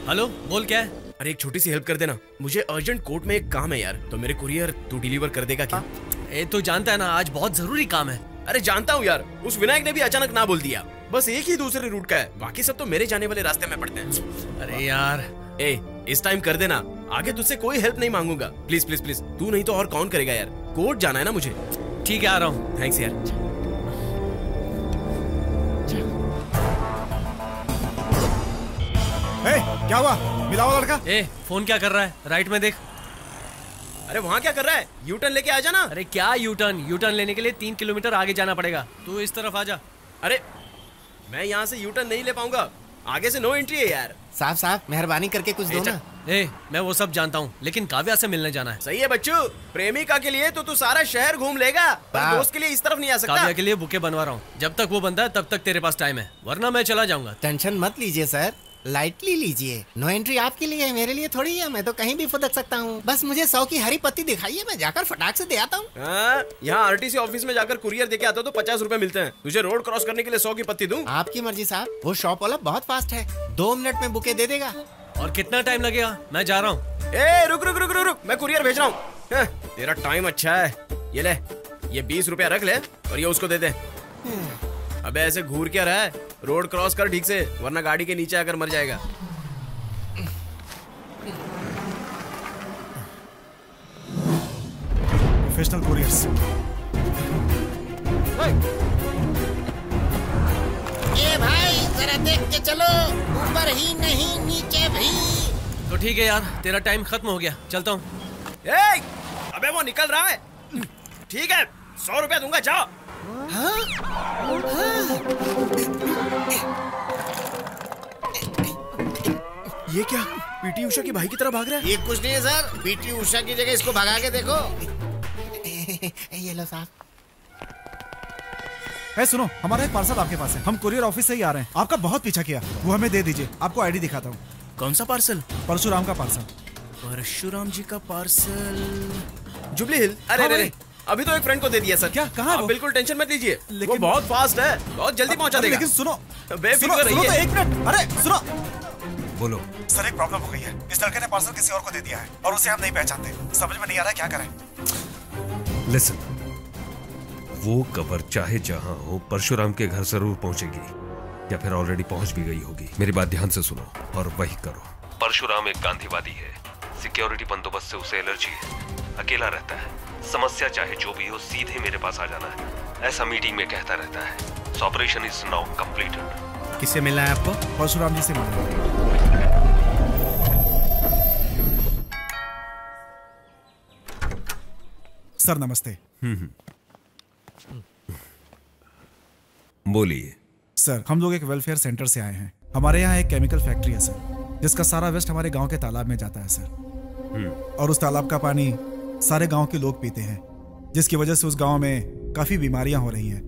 हेलो बोल क्या है? अरे एक छोटी सी हेल्प कर देना। मुझे अर्जेंट कोर्ट में एक काम है यार। तो मेरे कुरियर तू डिलीवर कर देगा क्या? ए तो जानता है ना आज बहुत ज़रूरी काम है। अरे जानता हूँ यार। उस विनायक ने भी अचानक ना बोल दिया। बस एक ही दूसरे रूट का है। बाकी सब तो मेरे जाने वाले रास्ते में पड़ते हैं। अरे यार। ए इस टाइम कर देना। आगे तुझसे कोई हेल्प नहीं मांगूँगा। प्लीज़ प्लीज़ प्लीज़ तू नहीं तो और कौन करेगा यार? कोर्ट जाना है ना मुझे? ठीक है आ रहा हूँ। थैंक्स यार। ए, क्या हुआ? मिला हुआ लड़का? ए फ़ोन क्या कर रहा है? राइट में देख। अरे वहाँ क्या कर रहा है? यू टर्न लेके आ जाना। अरे क्या यू टर्न यू टर्न लेने के लिए तीन किलोमीटर आगे जाना पड़ेगा। तू इस तरफ़ आ जा। अरे मैं यहाँ से यू टर्न नहीं ले पाऊँगा। आगे से नो एंट्री है यार। साहब साहब मेहरबानी करके कुछ दो ना। ए मैं वो सब जानता हूँ लेकिन काव्या से मिलने जाना है। सही है बच्चू। प्रेमिका के लिए तो तू सारा शहर घूम लेगा पर दोस्त के लिए इस तरफ़ नहीं आ सकता। काव्या के लिए बुके बनवा रहा हूँ। जब तक वो बनता है तब तक तेरे पास टाइम है। वरना मैं चला जाऊँगा। टेंशन मत लीजिए सर लाइटली लीजिए। नो एंट्री आपके लिए है मेरे लिए थोड़ी है मैं तो कहीं भी फुदक सकता हूँ। बस मुझे सौ की हरी पत्ती दिखाइए मैं जाकर फटाक से दे आता हूँ। हाँ, यहाँ आरटीसी ऑफ़िस में जाकर कुरियर देके आता हो तो पचास रूपए मिलते हैं। तुझे रोड क्रॉस करने के लिए सौ की पत्ती दूँ? आपकी मर्ज़ी साहब वो शॉप वाला बहुत फास्ट है। दो मिनट में बुके दे देगा। और कितना टाइम लगेगा? मैं जा रहा हूँ। ए रुक रुक रुक रुक रुक मैं कुरियर भेज रहा हूँ। हाँ, तेरा टाइम अच्छा है। ये ले ये बीस रुपया रख ले और ये उसको दे दे। अबे ऐसे घूर क्या रहा है? रोड क्रॉस कर ठीक से वरना गाड़ी के नीचे आकर मर जाएगा। प्रोफेशनल कुरियर्स ए भाई जरा देख के चलो। ऊपर ही नहीं नीचे भी। तो ठीक है यार तेरा टाइम खत्म हो गया। चलता हूँ। ए, अबे वो निकल रहा है। ठीक है सौ रुपया दूँगा जाओ। ये क्या? पीटी उषा की भाई की तरह भाग रहा है? ये कुछ नहीं है सर। पीटी उषा की जगह इसको भगा के देखो। (laughs) ये लो साहब। ए सुनो हमारा एक पार्सल आपके पास है। हम कुरियर ऑफ़िस से ही आ रहे हैं। आपका बहुत पीछा किया। वो हमें दे दीजिए। आपको आईडी दिखाता हूँ। कौन सा पार्सल? परशुराम का पार्सल। परशुराम जी का पार्सल। जुबली हिल। अरे हाँ। अरे, अभी तो एक फ्रेंड को दे दिया सर क्या? कहाँ आप बिल्कुल टेंशन मत लीजिए। वो बहुत फास्ट है बहुत जल्दी पहुँचा देगा। लेकिन सुनो सुनो बेफिक्र सुनो तो एक मिनट। अरे सुनो। बोलो। सर एक प्रॉब्लम हो गई है। इस लड़के ने पार्सल किसी और को दे दिया है और उसे हम नहीं पहचानते। समझ में नहीं आ रहा क्या करें। लिसन वो कवर चाहे जहाँ हो परशुराम के घर ज़रूर पहुंचेगी या फिर ऑलरेडी पहुँच भी गई होगी। मेरी बात ध्यान से सुनो और वही करो। परशुराम एक गांधीवादी है। सिक्योरिटी बंदोबस्त से उसे एलर्जी है। अकेला रहता है। समस्या चाहे जो भी हो सीधे मेरे पास आ जाना है। ऐसा मीटिंग में कहता रहता है so operation is now completed किससे मिलना है आपको? परशुराम जी से मिलना सर नमस्ते। बोलिए। सर हम लोग एक वेलफेयर सेंटर से आए हैं। हमारे यहाँ एक केमिकल फैक्ट्री है सर जिसका सारा वेस्ट हमारे गाँव के तालाब में जाता है सर। और उस तालाब का पानी सारे गाँव के लोग पीते हैं जिसकी वजह से उस गाँव में काफ़ी बीमारियाँ हो रही हैं।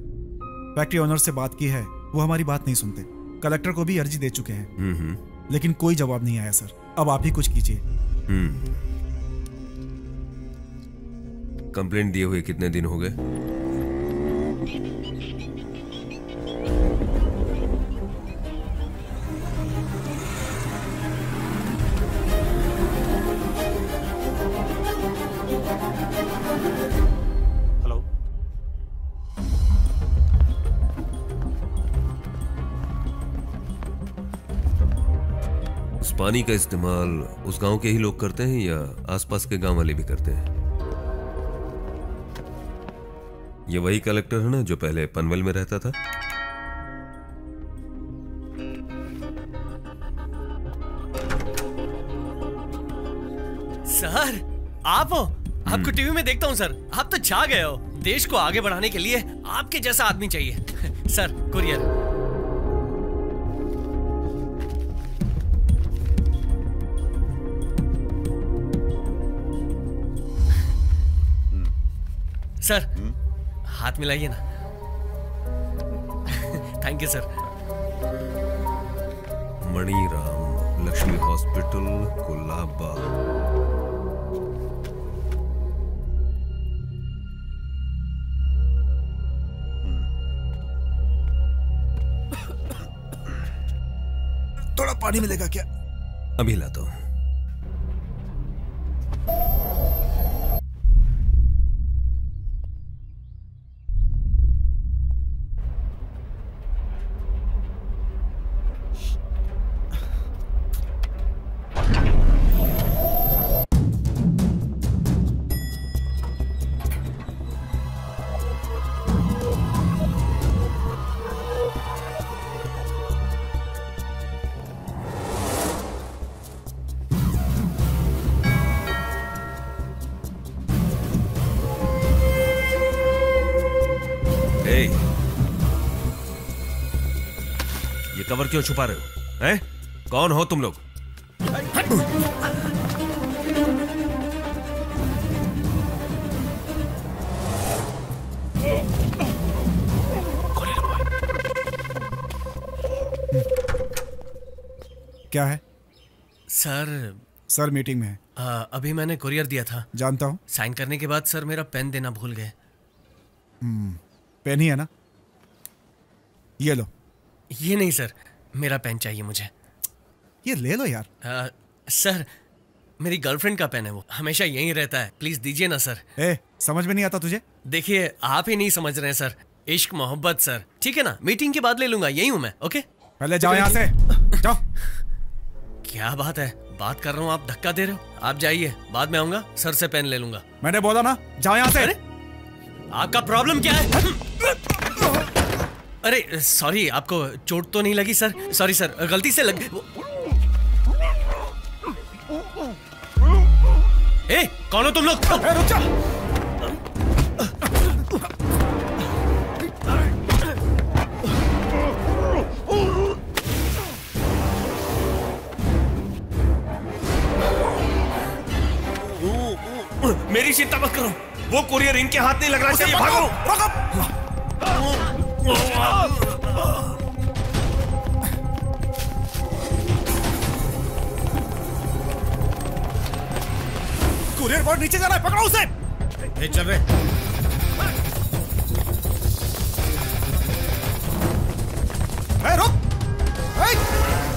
फैक्ट्री ओनर से बात की है वो हमारी बात नहीं सुनते। कलेक्टर को भी अर्जी दे चुके हैं। लेकिन कोई जवाब नहीं आया सर। अब आप ही कुछ कीजिए। हम्म कंप्लेंट दिए हुए कितने दिन हो गए? पानी का इस्तेमाल उस गाँव के ही लोग करते हैं या आसपास के गाँव वाले भी करते हैं? ये वही कलेक्टर है ना जो पहले पनवेल में रहता था? सर आप हो? आपको टीवी में देखता हूँ सर। आप तो छा गए हो। देश को आगे बढ़ाने के लिए आपके जैसा आदमी चाहिए। (laughs) Sir courier. सर हाथ मिलाइए ना। Thank you sir Maniram Lakshmi hospital Colaba. (coughs) थोड़ा पानी मिलेगा क्या? अभी लाता हूँ। क्यों छुपा रहे हो? हैं? कौन हो तुम लोग? क्या है? सर सर मीटिंग में है। आ, अभी मैंने कुरियर दिया था। जानता हूँ। साइन करने के बाद सर मेरा पेन देना भूल गए। हम्म, पेन ही है ना? ये लो। ये नहीं सर। मेरा पेन चाहिए मुझे। ये ले लो यार। आ, सर मेरी गर्लफ्रेंड का पेन है वो। हमेशा यहीं रहता है। प्लीज़ दीजिए ना सर। ए समझ में नहीं आता तुझे? देखिए आप ही नहीं समझ रहे हैं सर। इश्क मोहब्बत सर। ठीक है ना? मीटिंग के बाद ले लूँगा यही हूँ मैं ओके? पहले जाओ यहाँ से। जाओ। क्या बात है? बात कर रहा हूँ आप धक्का दे रहे हो? आप जाइए बाद में आऊँगा सर से पेन ले लूँगा। मैंने बोला ना जाओ यहाँ से। आपका प्रॉब्लम क्या है? अरे सॉरी आपको चोट तो नहीं लगी सर सॉरी सर गलती से लग ए कौन हो तुम लोग? मेरी चिंता मत करो। वो कुरियर इनके हाथ नहीं लग लगना चाहिए भागो। कुरियर बोर्ड नीचे जा रहा है पकड़ो उसे नहीं चल रहे ए, रुक ए! ए,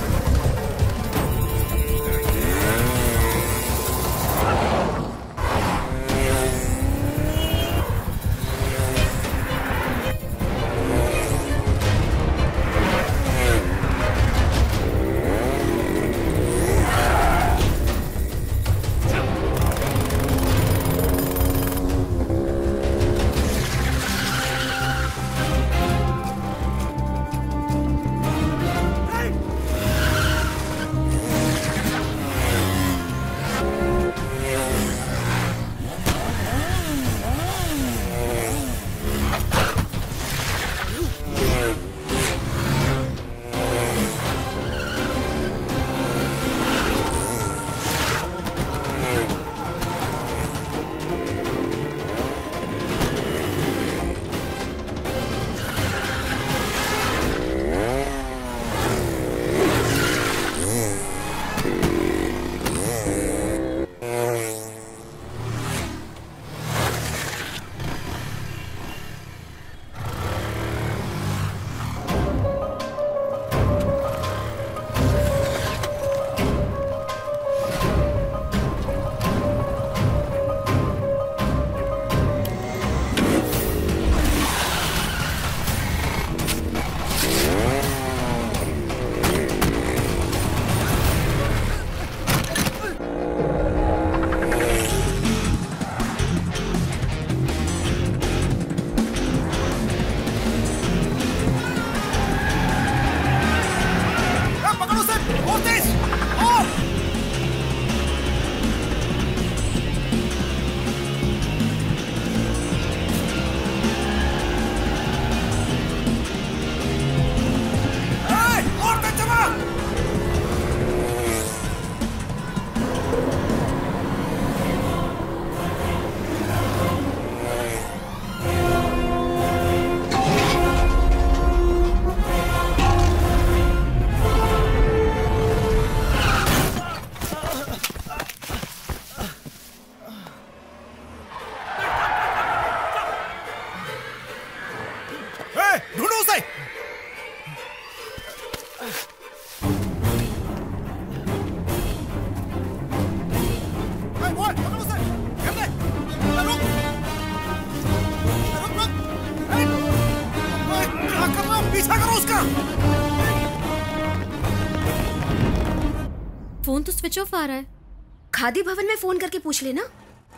स्विच ऑफ़ आ रहा है। खादी भवन में फ़ोन करके पूछ लेना।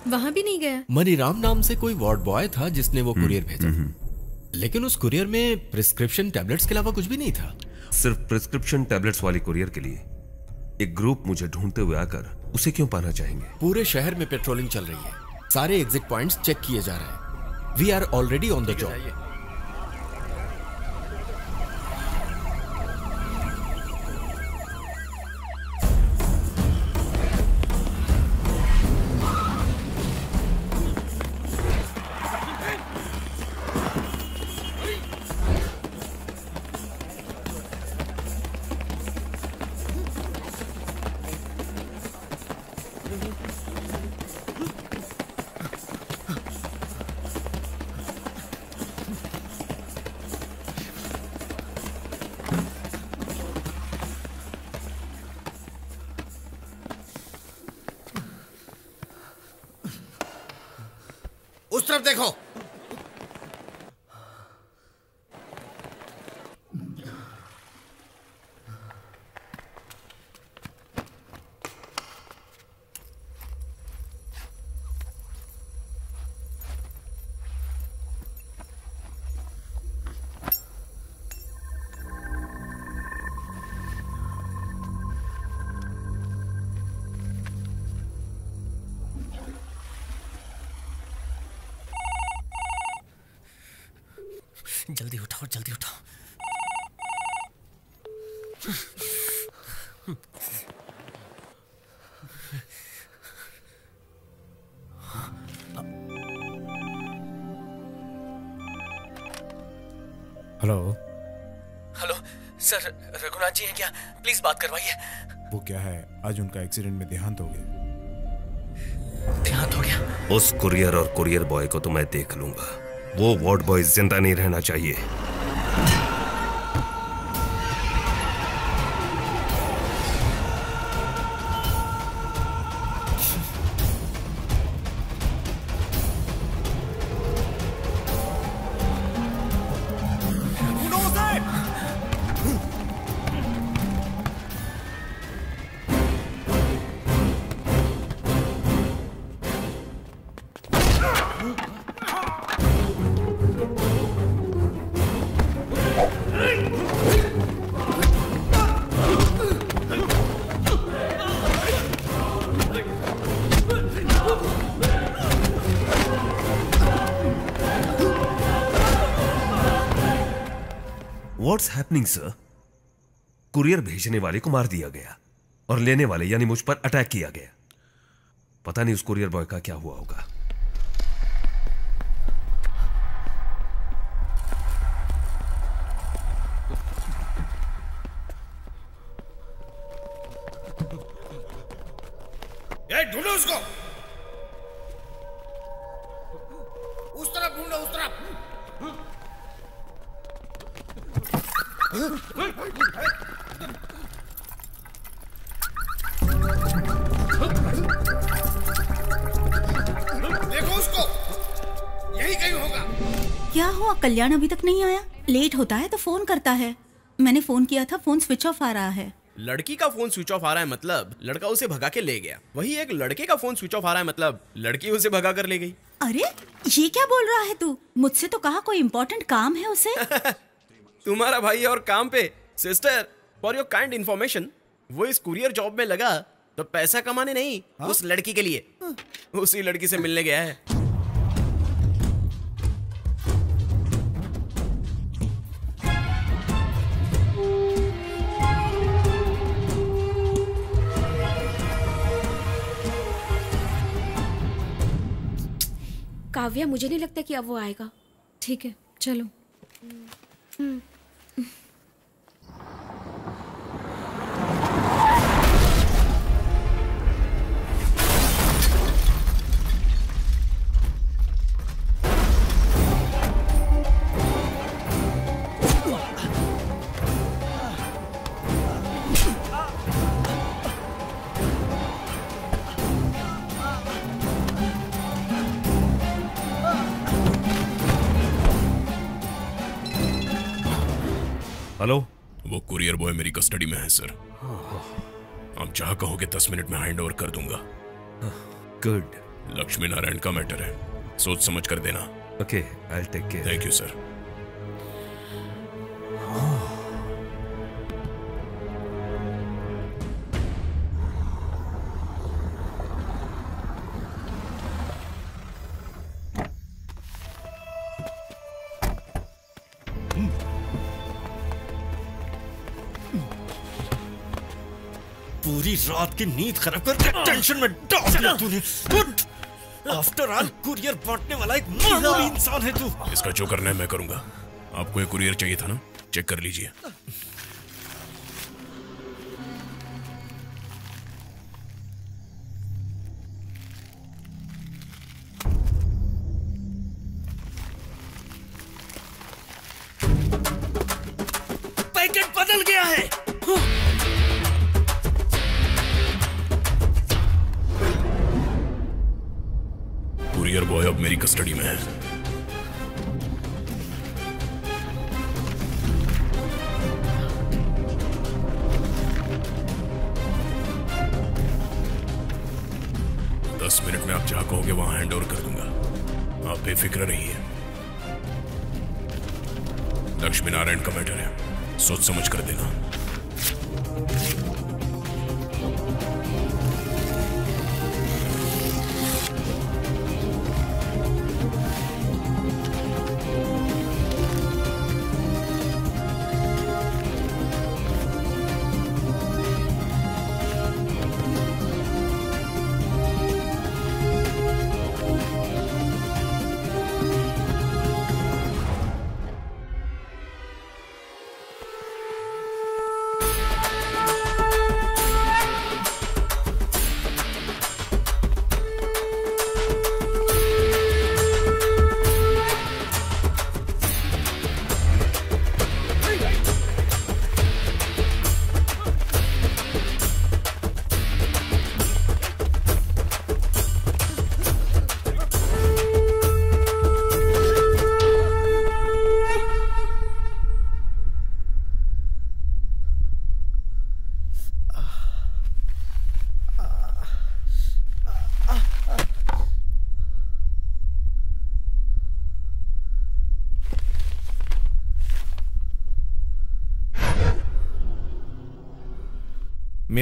वहाँ भी नहीं गया। मनीराम नाम से कोई वार्ड बॉय था जिसने वो कुरियर भेजा। लेकिन उस कुरियर में प्रिस्क्रिप्शन टैबलेट्स के अलावा कुछ भी नहीं था। सिर्फ़ प्रिस्क्रिप्शन टैबलेट्स वाली कुरियर के लिए। एक ग्रुप मुझे ढूंढते हुए आकर उसे क्यों पाना चाहेंगे? पूरे शहर में पेट्रोलिंग चल रही है। सारे एग्जिट पॉइंट्स चेक किए जा रहे हैं। We are already on the job जल्दी उठाओ जल्दी उठाओ। Hello. Hello sir Raghunath ji हैं क्या? प्लीज़ बात करवाइए। वो क्या है? आज उनका एक्सीडेंट में देहांत हो गया। देहांत हो गया? उस कुरियर और कुरियर बॉय को तो मैं देख लूँगा। वो वार्ड बॉय ज़िंदा नहीं रहना चाहिए। सर कुरियर भेजने वाले को मार दिया गया और लेने वाले, यानी मुझ पर अटैक किया गया। पता नहीं उस कुरियर बॉय का क्या हुआ होगा। फ़ोन स्विच ऑफ़ आ रहा है। लड़की का फ़ोन स्विच ऑफ़ आ रहा है मतलब लड़का उसे भगा के ले गया। वही एक लड़के का फ़ोन स्विच ऑफ़ आ रहा है मतलब लड़की उसे भगा कर ले गई। अरे ये क्या बोल रहा है तू? मुझसे तो कहा कोई इम्पोर्टेंट काम है उसे। (laughs) तुम्हारा भाई और काम पे। Sister for your kind information वो इस कुरियर जॉब में लगा तो पैसा कमाने नहीं हा? उस लड़की के लिए। उसी लड़की से मिलने गया है। काव्या मुझे नहीं लगता कि अब वो आएगा। ठीक है चलो। कस्टडी में है सर। आप जहाँ कहोगे दस मिनट में हैंड ओवर कर दूँगा। गुड। लक्ष्मी नारायण का मैटर है। सोच समझ कर देना। Okay I take care thank you sir रात की नींद खराब कर टेंशन में डाल दिया तूने। आफ्टर ऑल कुरियर बांटने वाला एक मामूली इंसान है तू। इसका जो करना है मैं करूँगा। आपको एक कुरियर चाहिए था ना? चेक कर लीजिए।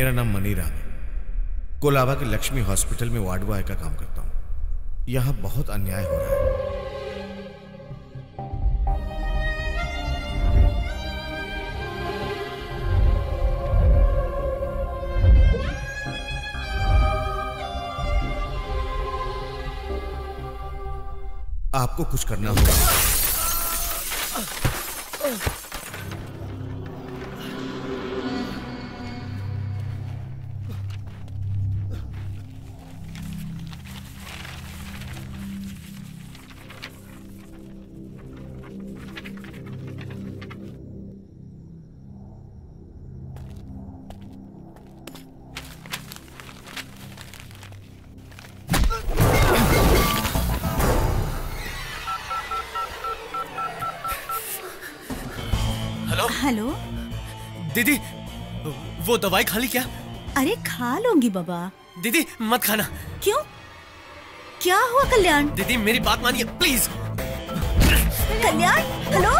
मेरा नाम मनीराम है। कोलाबा के लक्ष्मी हॉस्पिटल में वार्ड बॉय का काम करता हूँ। यहाँ बहुत अन्याय हो रहा है। आपको कुछ करना होगा। दवाई खा ली क्या? अरे खा लूँगी बाबा। दीदी मत खाना। क्यों? क्या हुआ कल्याण? दीदी मेरी बात मानिए प्लीज़ कल्याण हेलो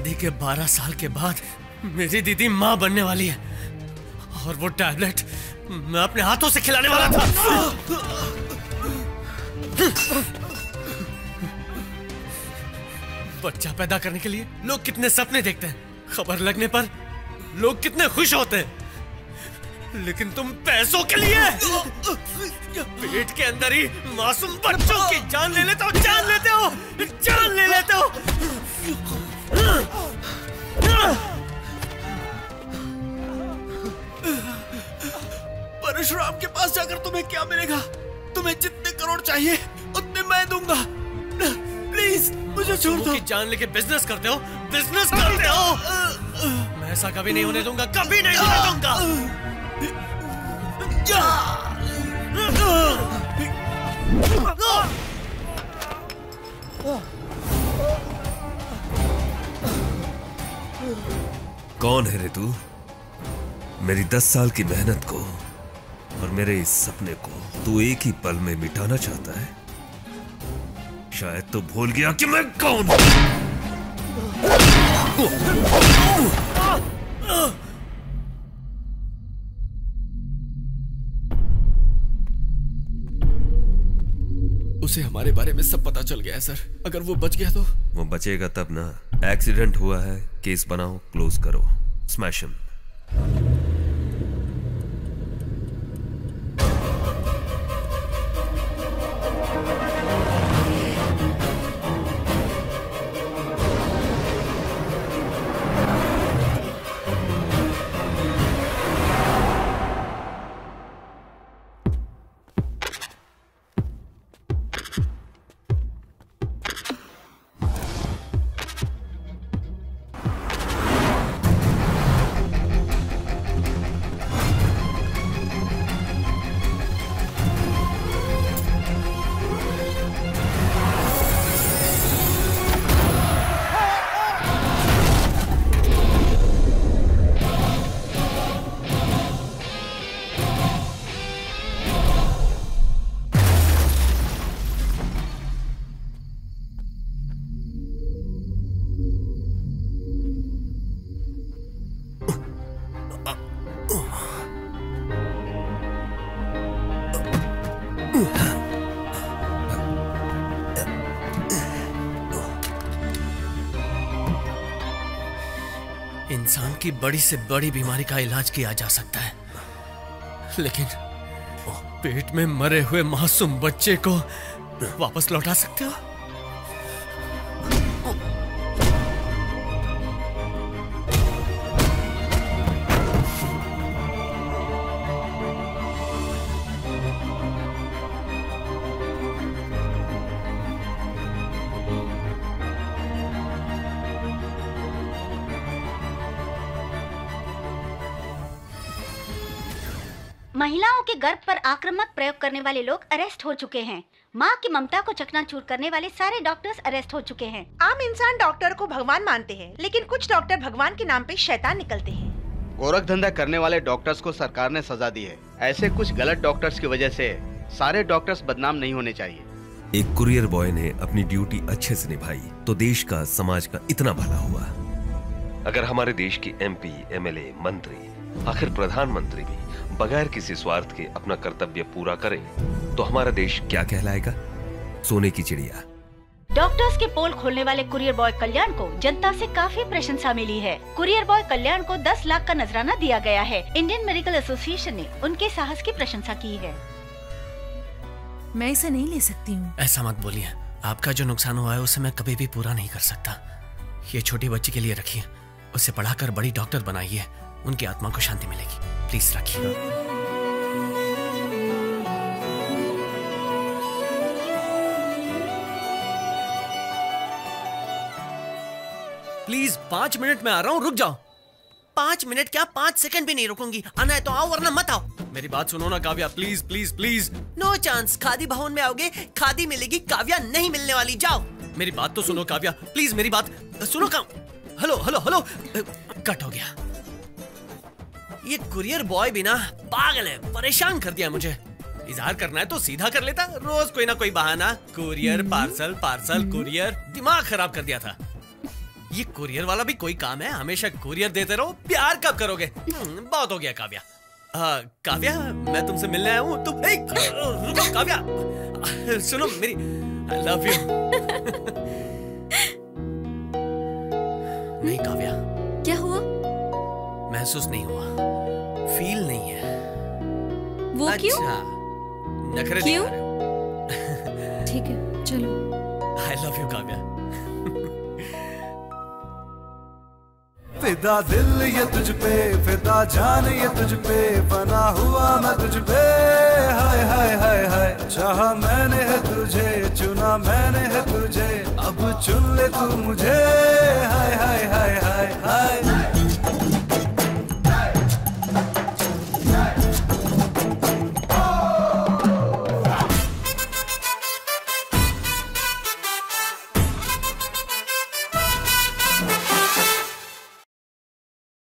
शादी के 12 साल के बाद मेरी दीदी माँ बनने वाली है। और वो टैबलेट मैं अपने हाथों से खिलाने वाला था। बच्चा पैदा करने के लिए लोग कितने सपने देखते हैं। खबर लगने पर लोग कितने खुश होते हैं। लेकिन तुम पैसों के लिए पेट के अंदर ही मासूम बच्चों की जान ले लेते हो, जान लेते हो, जान ले लेते हो। परशुराम के पास जाकर तुम्हें क्या मिलेगा? तुम्हें जितने करोड़ चाहिए उतने मैं दूँगा। प्लीज़ मुझे छोड़ दो। जान लेके बिज़नेस करते हो बिज़नेस करते हो। मैं ऐसा कभी नहीं होने दूँगा कभी नहीं होने दूँगा। कौन है रितु मेरी दस साल की मेहनत को और मेरे इस सपने को तू एक ही पल में मिटाना चाहता है? शायद तो भूल गया कि मैं कौन हूँ। उसे हमारे बारे में सब पता चल गया है, सर। अगर वो बच गया तो? वो बचेगा तब ना। एक्सीडेंट हुआ है केस बनाओ क्लोज करो। स्मैश हिम बड़ी से बड़ी बीमारी का इलाज किया जा सकता है। लेकिन पेट में मरे हुए मासूम बच्चे को वापस लौटा सकते हो? महिलाओं के गर्भ पर आक्रामक प्रयोग करने वाले लोग अरेस्ट हो चुके हैं। माँ की ममता को चकनाचूर करने वाले सारे डॉक्टर्स अरेस्ट हो चुके हैं। आम इंसान डॉक्टर को भगवान मानते हैं लेकिन कुछ डॉक्टर भगवान के नाम पे शैतान निकलते हैं। गोरख धंधा करने वाले डॉक्टर्स को सरकार ने सजा दी है। ऐसे कुछ गलत डॉक्टर्स की वजह से सारे डॉक्टर्स बदनाम नहीं होने चाहिए। एक कुरियर बॉय ने अपनी ड्यूटी अच्छे से निभाई तो देश का समाज का इतना भला हुआ। अगर हमारे देश की एमपी एमएलए मंत्री आखिर प्रधानमंत्री भी बगैर किसी स्वार्थ के अपना कर्तव्य पूरा करे तो हमारा देश क्या कहलाएगा? सोने की चिड़िया। डॉक्टर्स के पोल खोलने वाले कुरियर बॉय कल्याण को जनता से काफ़ी प्रशंसा मिली है। कुरियर बॉय कल्याण को 10 लाख का नजराना दिया गया है। इंडियन मेडिकल एसोसिएशन ने उनके साहस की प्रशंसा की है। मैं इसे नहीं ले सकती हूँ। ऐसा मत बोलिए। आपका जो नुकसान हुआ है उसे मैं कभी भी पूरा नहीं कर सकता। ये छोटी बच्ची के लिए रखिए। उसे पढ़ाकर बड़ी डॉक्टर बनाइए। उनकी आत्मा को शांति मिलेगी। प्लीज़ रखिए। प्लीज़ पाँच मिनट में आ रहा हूँ, रुक जाओ। पाँच मिनट क्या? पाँच सेकंड भी नहीं रुकूँगी। आना है तो आओ, वरना मत आओ। मेरी बात सुनो ना, Kavya. Please please please no chance Khadi Bhavan में आओगे, खादी मिलेगी, काव्या नहीं मिलने वाली। जाओ। मेरी बात तो सुनो, काव्या। प्लीज़ मेरी बात। सुनो का हेलो हेलो हेलो कट हो गया। ये कुरियर बॉय भी ना पागल है परेशान कर दिया मुझे। इजहार करना है तो सीधा कर लेता रोज कोई ना कोई बहाना। कुरियर पार्सल पार्सल कुरियर दिमाग खराब कर दिया था। ये कुरियर वाला भी कोई काम है हमेशा कुरियर देते रहो प्यार कब करोगे? हम्म, बहुत हो गया काव्या। हाँ काव्या मैं तुमसे मिलने आया हूँ तुम ए, रुको काव्या। सुनो मेरी आई लव यू नहीं काव्या। क्या हुआ? महसूस नहीं हुआ। फील नहीं है। वो क्यों? अच्छा नखरे क्यों? रहे हो। ठीक है चलो। आई लव यू काव्या फिदा दिल ये तुझ पे फिदा जान ये तुझ पे बना हुआ मैं तुझ पे। हाय हाय हाय हाय चाहा मैंने है तुझे चुना मैंने है तुझे अब चुन ले तू मुझे। हाय हाय हाय हाय हाय।